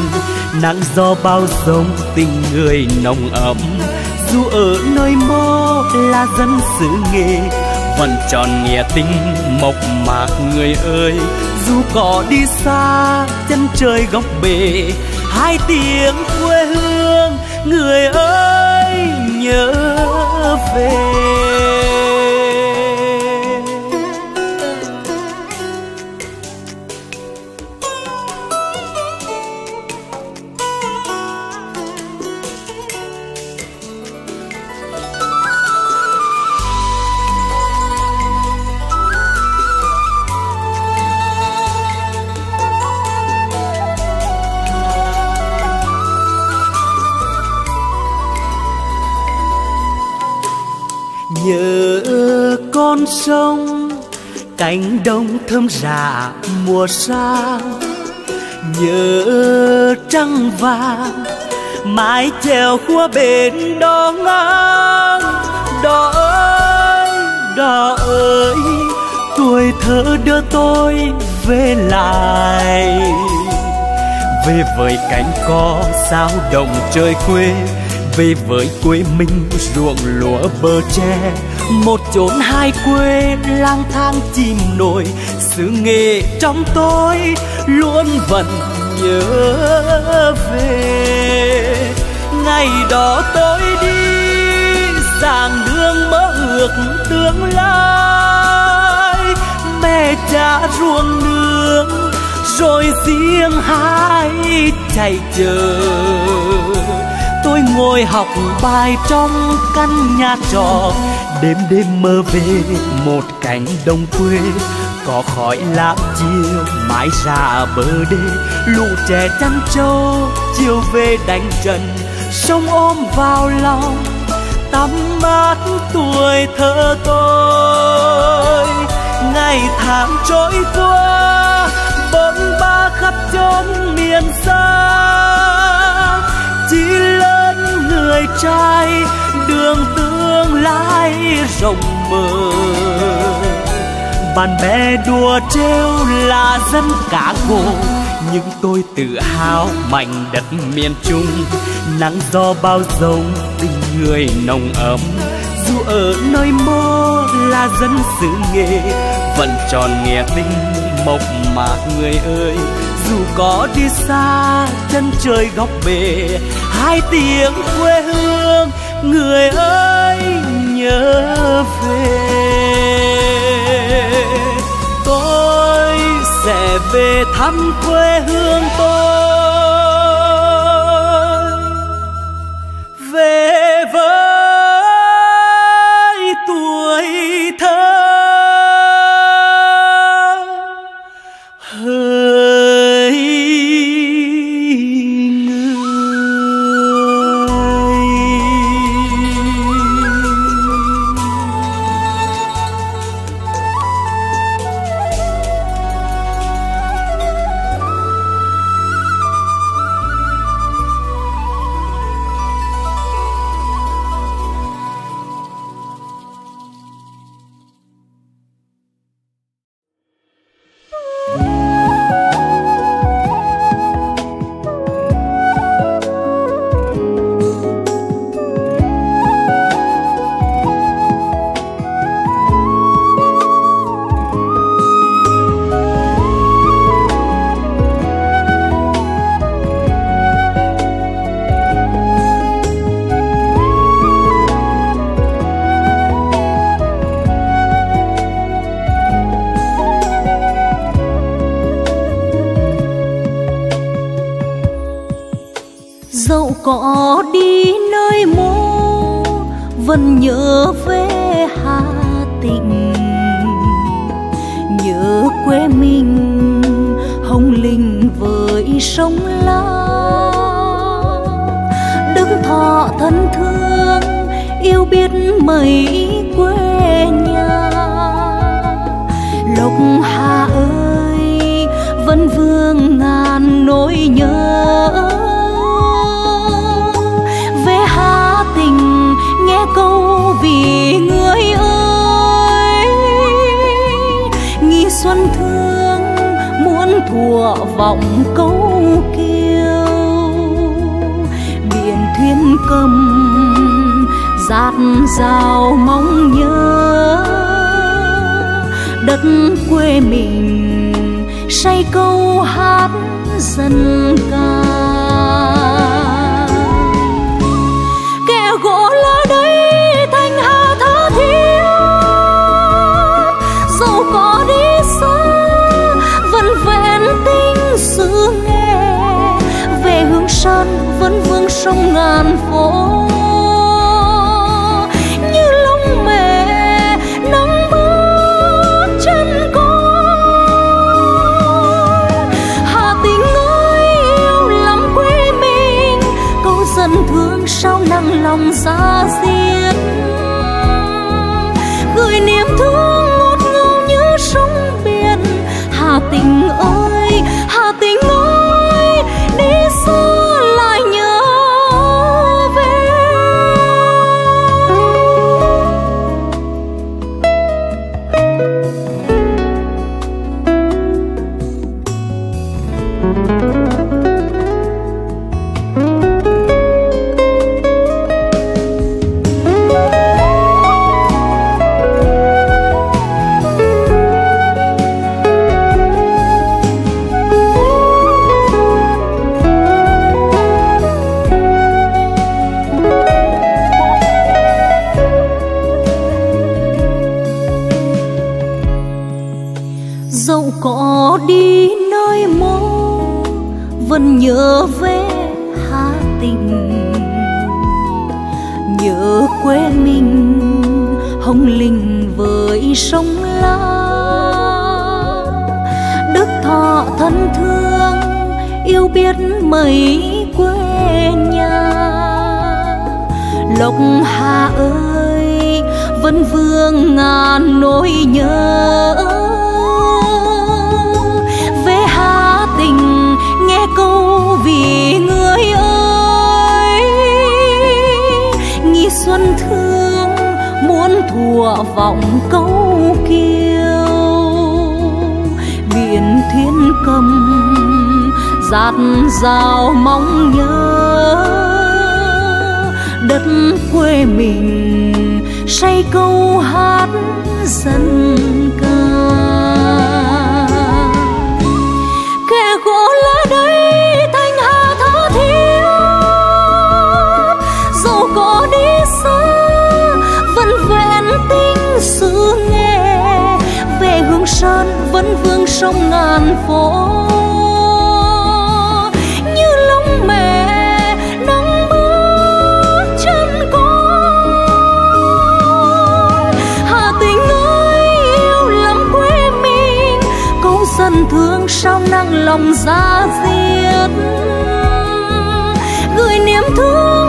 Nắng gió bao giống tình người nồng ấm, dù ở nơi mơ là dân xứ nghề, vẫn tròn nghĩa tình mộc mạc người ơi. Dù có đi xa, chân trời góc bể hai tiếng quê hương người ơi nhớ về. Thơm rạ mùa sang, nhớ trăng vàng, mái chèo khua bên đó ngang. Đó ơi đó ơi, tuổi thơ đưa tôi về lại. Về với cánh cò sao đồng trời quê về với quê mình ruộng lúa bờ tre một chốn hai quê lang thang chìm nổi, sự nghề trong tôi luôn vẫn nhớ về. Ngày đó tôi đi sàng đường mơ ước tương lai. Mẹ cha ruộng nương, rồi riêng hai chạy chờ. Tôi ngồi học bài trong căn nhà trọ đêm đêm mơ về một cánh đồng quê. Có khói lam chiều mãi ra bờ đê. Lũ trẻ chăn trâu chiều về đánh trận. Sông ôm vào lòng, tắm mát tuổi thơ tôi. Ngày tháng trôi qua bốn ba khắp chốn miền xa. Chỉ lớn người trai đường tương lai rộng mở. Bạn bè đùa trêu là dân cả gồ nhưng tôi tự hào mạnh đất miền trung. Nắng gió bao dông tình người nồng ấm, dù ở nơi mô là dân xứ nghề, vẫn tròn nghĩa tình mộc mạc người ơi. Dù có đi xa, chân trời góc bể, hai tiếng quê hương người ơi nhớ về. Tôi sẽ về thăm quê hương tôi. Về với vọng câu kiêu. Biển thuyền cầm giạt dào mong nhớ. Đất quê mình say câu hát dân ca. sơn vẫn vương sông ngàn phố. Như lông mẹ nắng bước chân con hà tình ơi, yêu lắm quê mình, câu dân thương sao nặng lòng xa xỉ sông la. Đức thọ thân thương, yêu biết mấy quê nhà. Lộc hà ơi, vẫn vương ngàn nỗi nhớ. Về hà tình nghe câu vì người ơi. Nghi xuân thương, muốn thùa vọng câu cầm dạt rào mong nhớ đất quê mình say câu hát dân ca. Kẻ gỗ lá đây thanh hà thơ thiết dẫu có đi xa, vẫn vẹn tình xứ nghe về hương sơn vương sông ngàn phố. Như lông mẹ nắng bước chân con hà tình ơi, yêu lắm quê mình. Câu dân thương sao nặng lòng ra diệt gửi niềm thương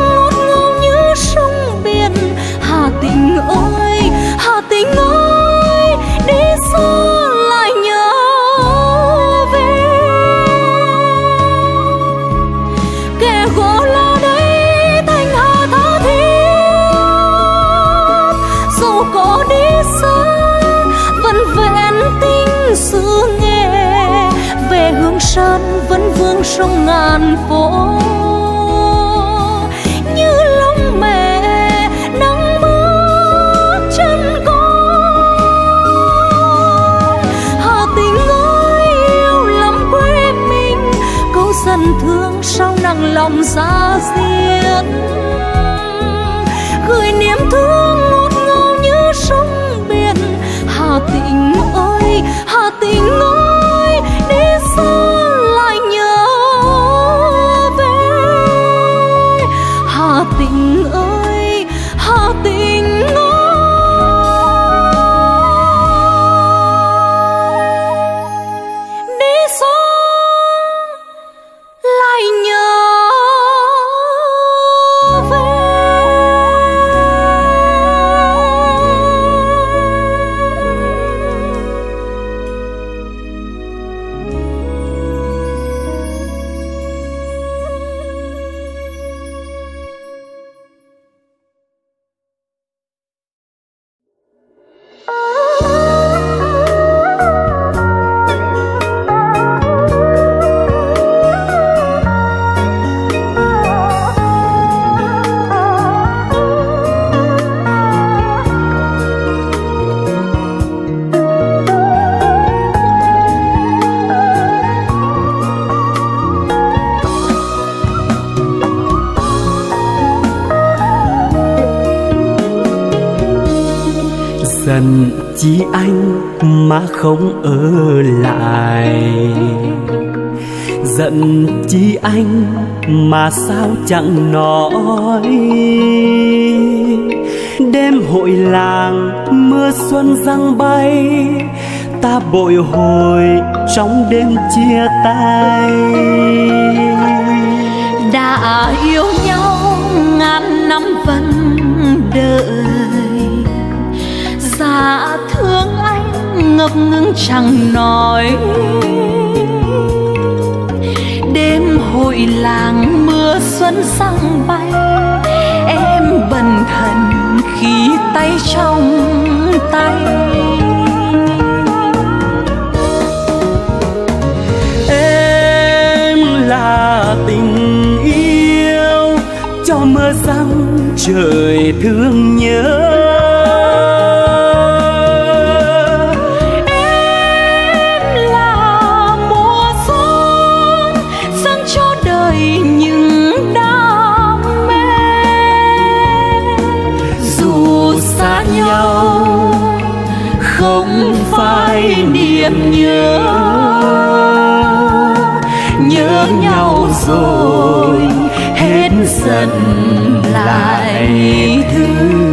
sơn vẫn vương sông ngàn phố. Như lòng mẹ nắng bước chân con hà tình ơi, yêu lắm quê mình, câu dân thương sao nặng lòng ra diết gửi niềm thương ngọt ngào như sông biển. Hà tình ơi, hà tình ơi. Không ở lại. Giận chi anh mà sao chẳng nói. Đêm hội làng, mưa xuân răng bay. Ta bội hồi trong đêm chia tay. Đã yêu ngập ngừng chẳng nói. Đêm hội làng mưa xuân sang bay, em bần thần khi tay trong tay. Em là tình yêu cho mưa răng, trời thương nhớ. Biết nhớ. Nhớ nhau rồi hết dần lại thương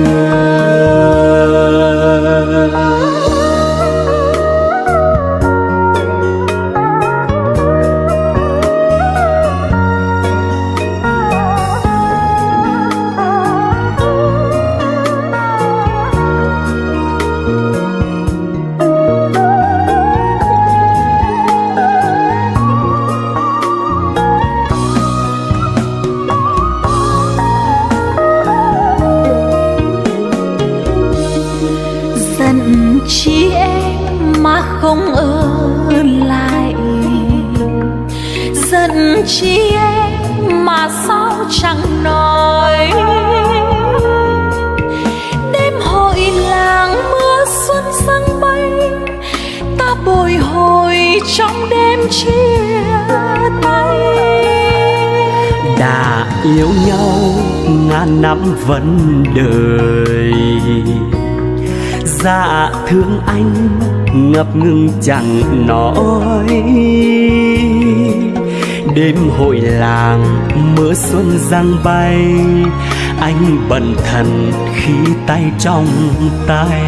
anh ngập ngừng chẳng nói. Đêm hội làng mưa xuân răng bay anh bần thần khi tay trong tay.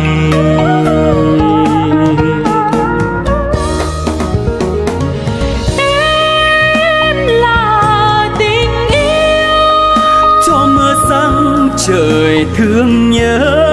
Em là tình yêu. Cho mưa răng trời thương nhớ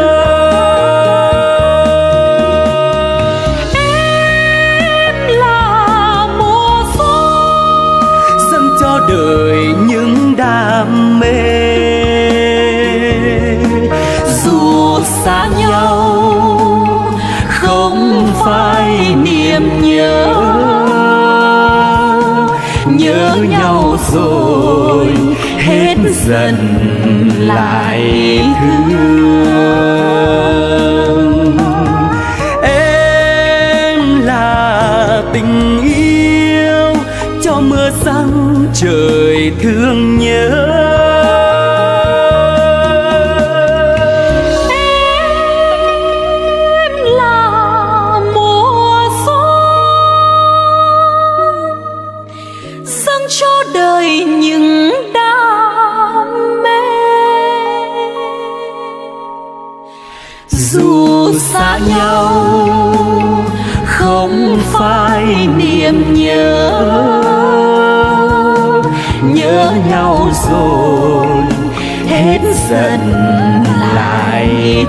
dần lại thương. Em là tình yêu cho mưa sáng trời thương nhớ.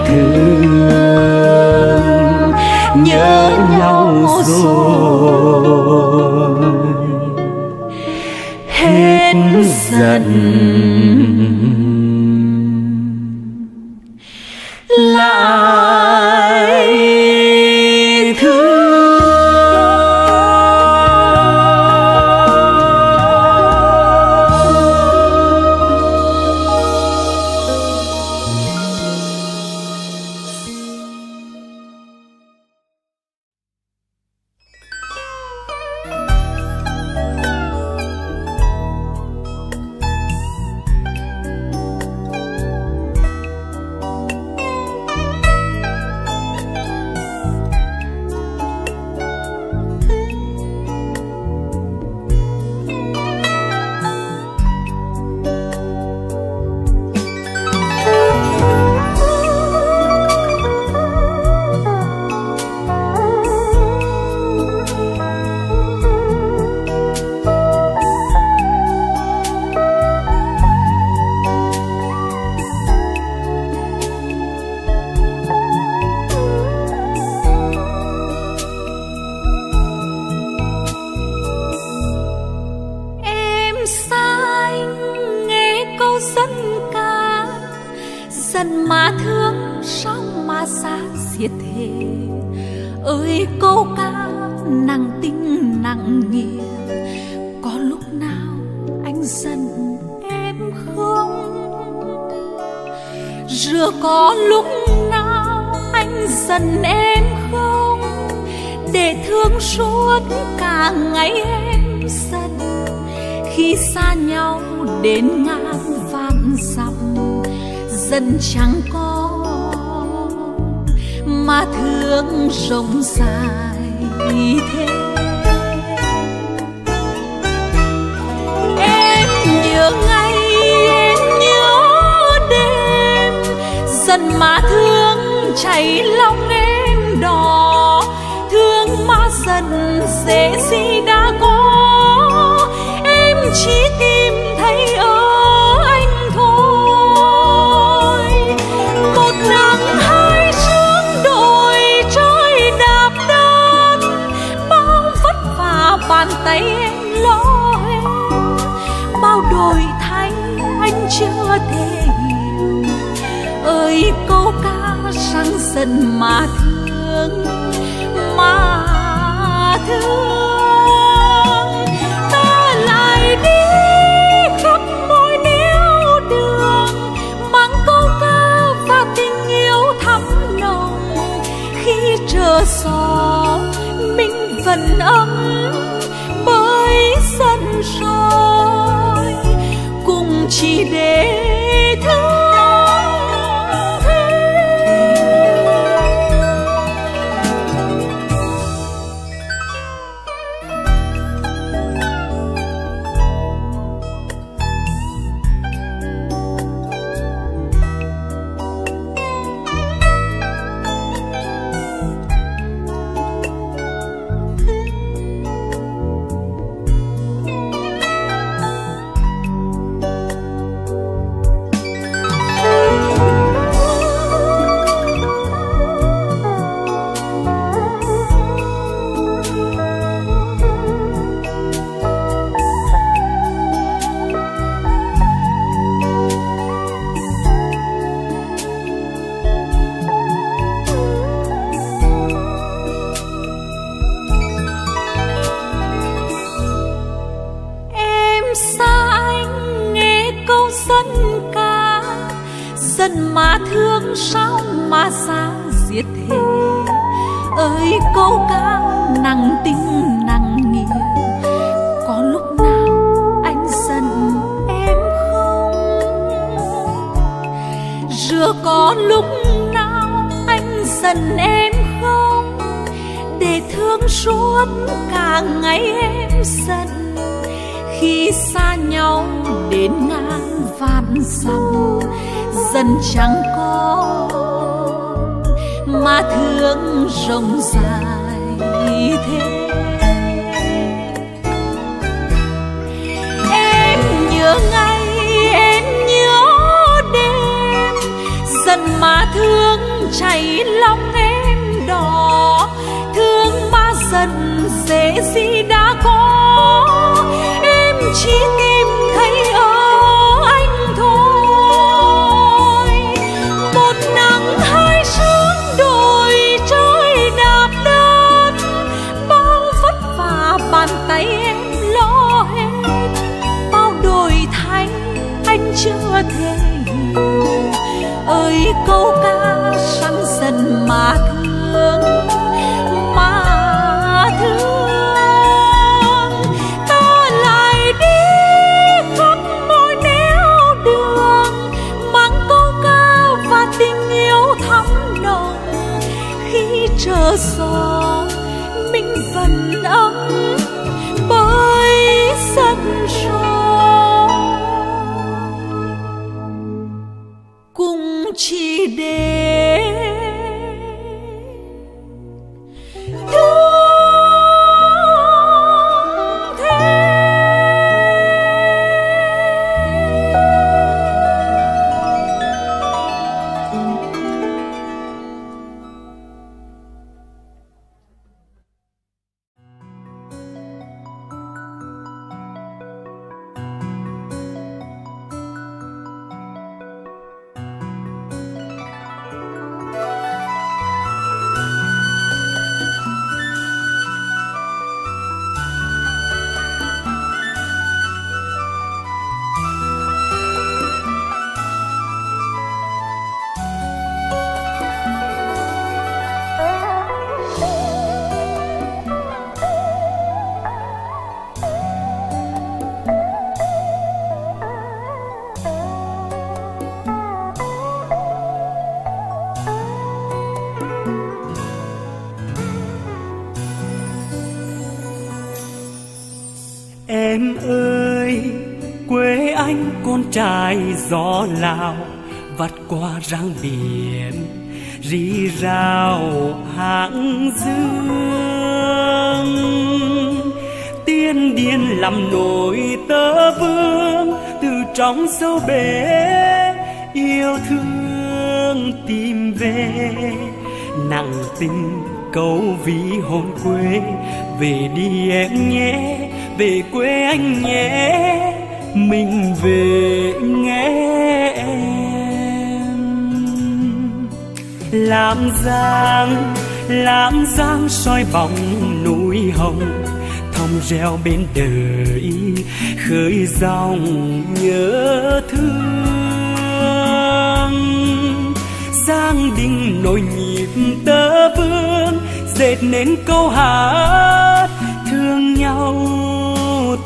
Thương. Nhớ nhau rồi. Hết dần trái gió lao, vắt qua răng biển, rì rào hãng dương. Tiên điên làm nổi tơ vương, từ trong sâu bể yêu thương tìm về. Nặng tình câu ví hồn quê, về đi em nhé, về quê anh nhé mình về nghe em. Làm giang làm giang soi bóng núi hồng thông reo bên đời, khơi dòng nhớ thương. Giang đình nổi nhịp tơ vương, dệt nên câu hát, thương nhau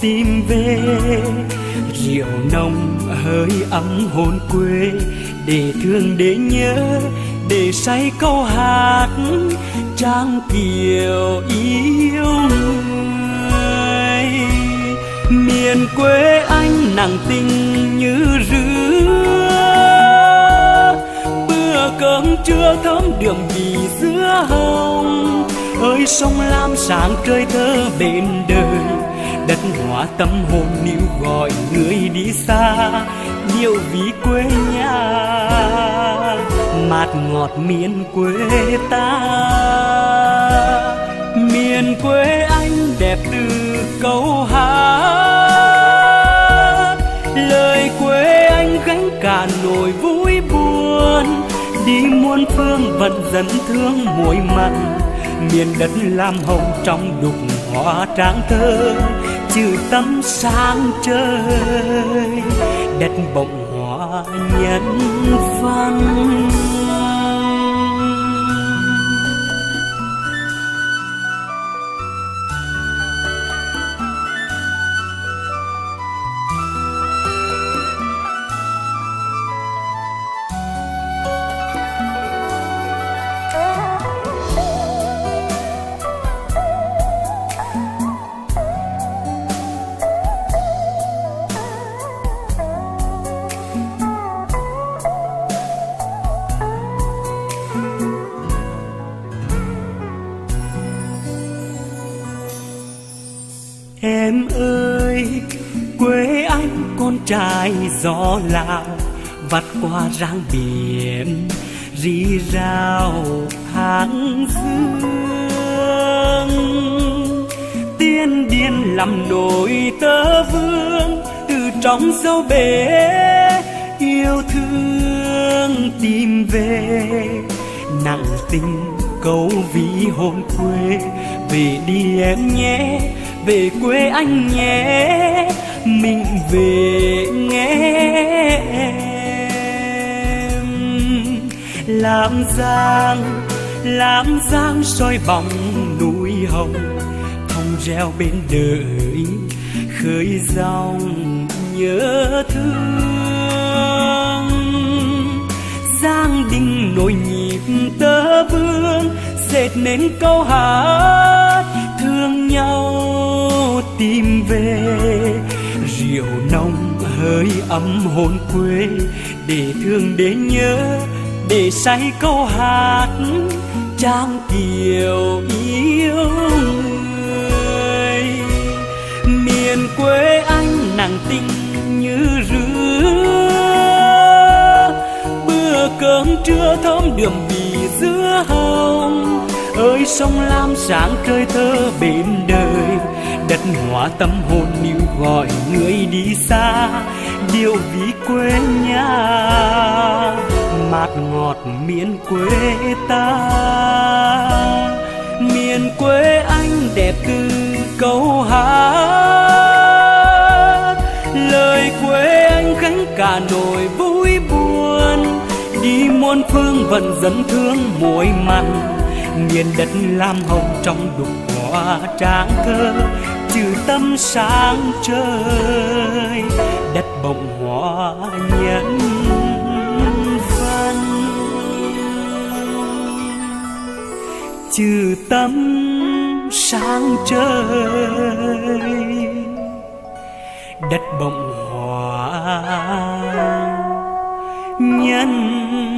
tìm về chiều nồng hơi ấm hồn quê, để thương để nhớ, để say câu hát trang kiều yêu người. Miền quê anh nặng tình như rứa, bữa cơm trưa thơm đường vì dưa hồng. Ơi sông lam sáng trời thơ bên đời đất hóa tâm hồn níu gọi người đi xa điệu ví quê nhà. Mạt ngọt miền quê ta, miền quê anh đẹp từ câu hát. Lời quê anh gánh cả nỗi vui buồn, đi muôn phương vẫn dẫn thương muối mặn. Miền đất lam hồng trong đục hoa tráng thơ chữ tâm sáng trời đất bộng hoa nhân văn. Gió lao, vắt qua ráng biển, rì rào tháng dương. Tiên điên làm nổi tơ vương, từ trong sâu bể yêu thương tìm về. Nặng tình câu ví hồn quê, về đi em nhé, về quê anh nhé mình về nghe em. Làm giang làm giang soi bóng núi hồng thông reo bên đời, khơi dòng nhớ thương. Giang đình nổi nhịp tơ vương, dệt nên câu hát thương nhau tìm về chiều nồng hơi ấm hồn quê, để thương để nhớ, để say câu hát trang kiều yêu người. Miền quê anh nàng tinh như rứa, bữa cơm trưa thơm đường bì dưa hồng. Ơi sông lam sáng trời thơ bên đời đất hóa tâm hồn níu gọi người đi xa. Điều vì quê nhà mạt ngọt miền quê ta. Miền quê anh đẹp từ câu hát. Lời quê anh gánh cả nỗi vui buồn. Đi muôn phương vẫn dẫn thương muối mặn. Miền đất lam hồng trong đục hoa tráng thơ chữ tâm sáng trời, đất bồng hoa nhân văn chữ tâm sáng trời, đất bồng hoa nhân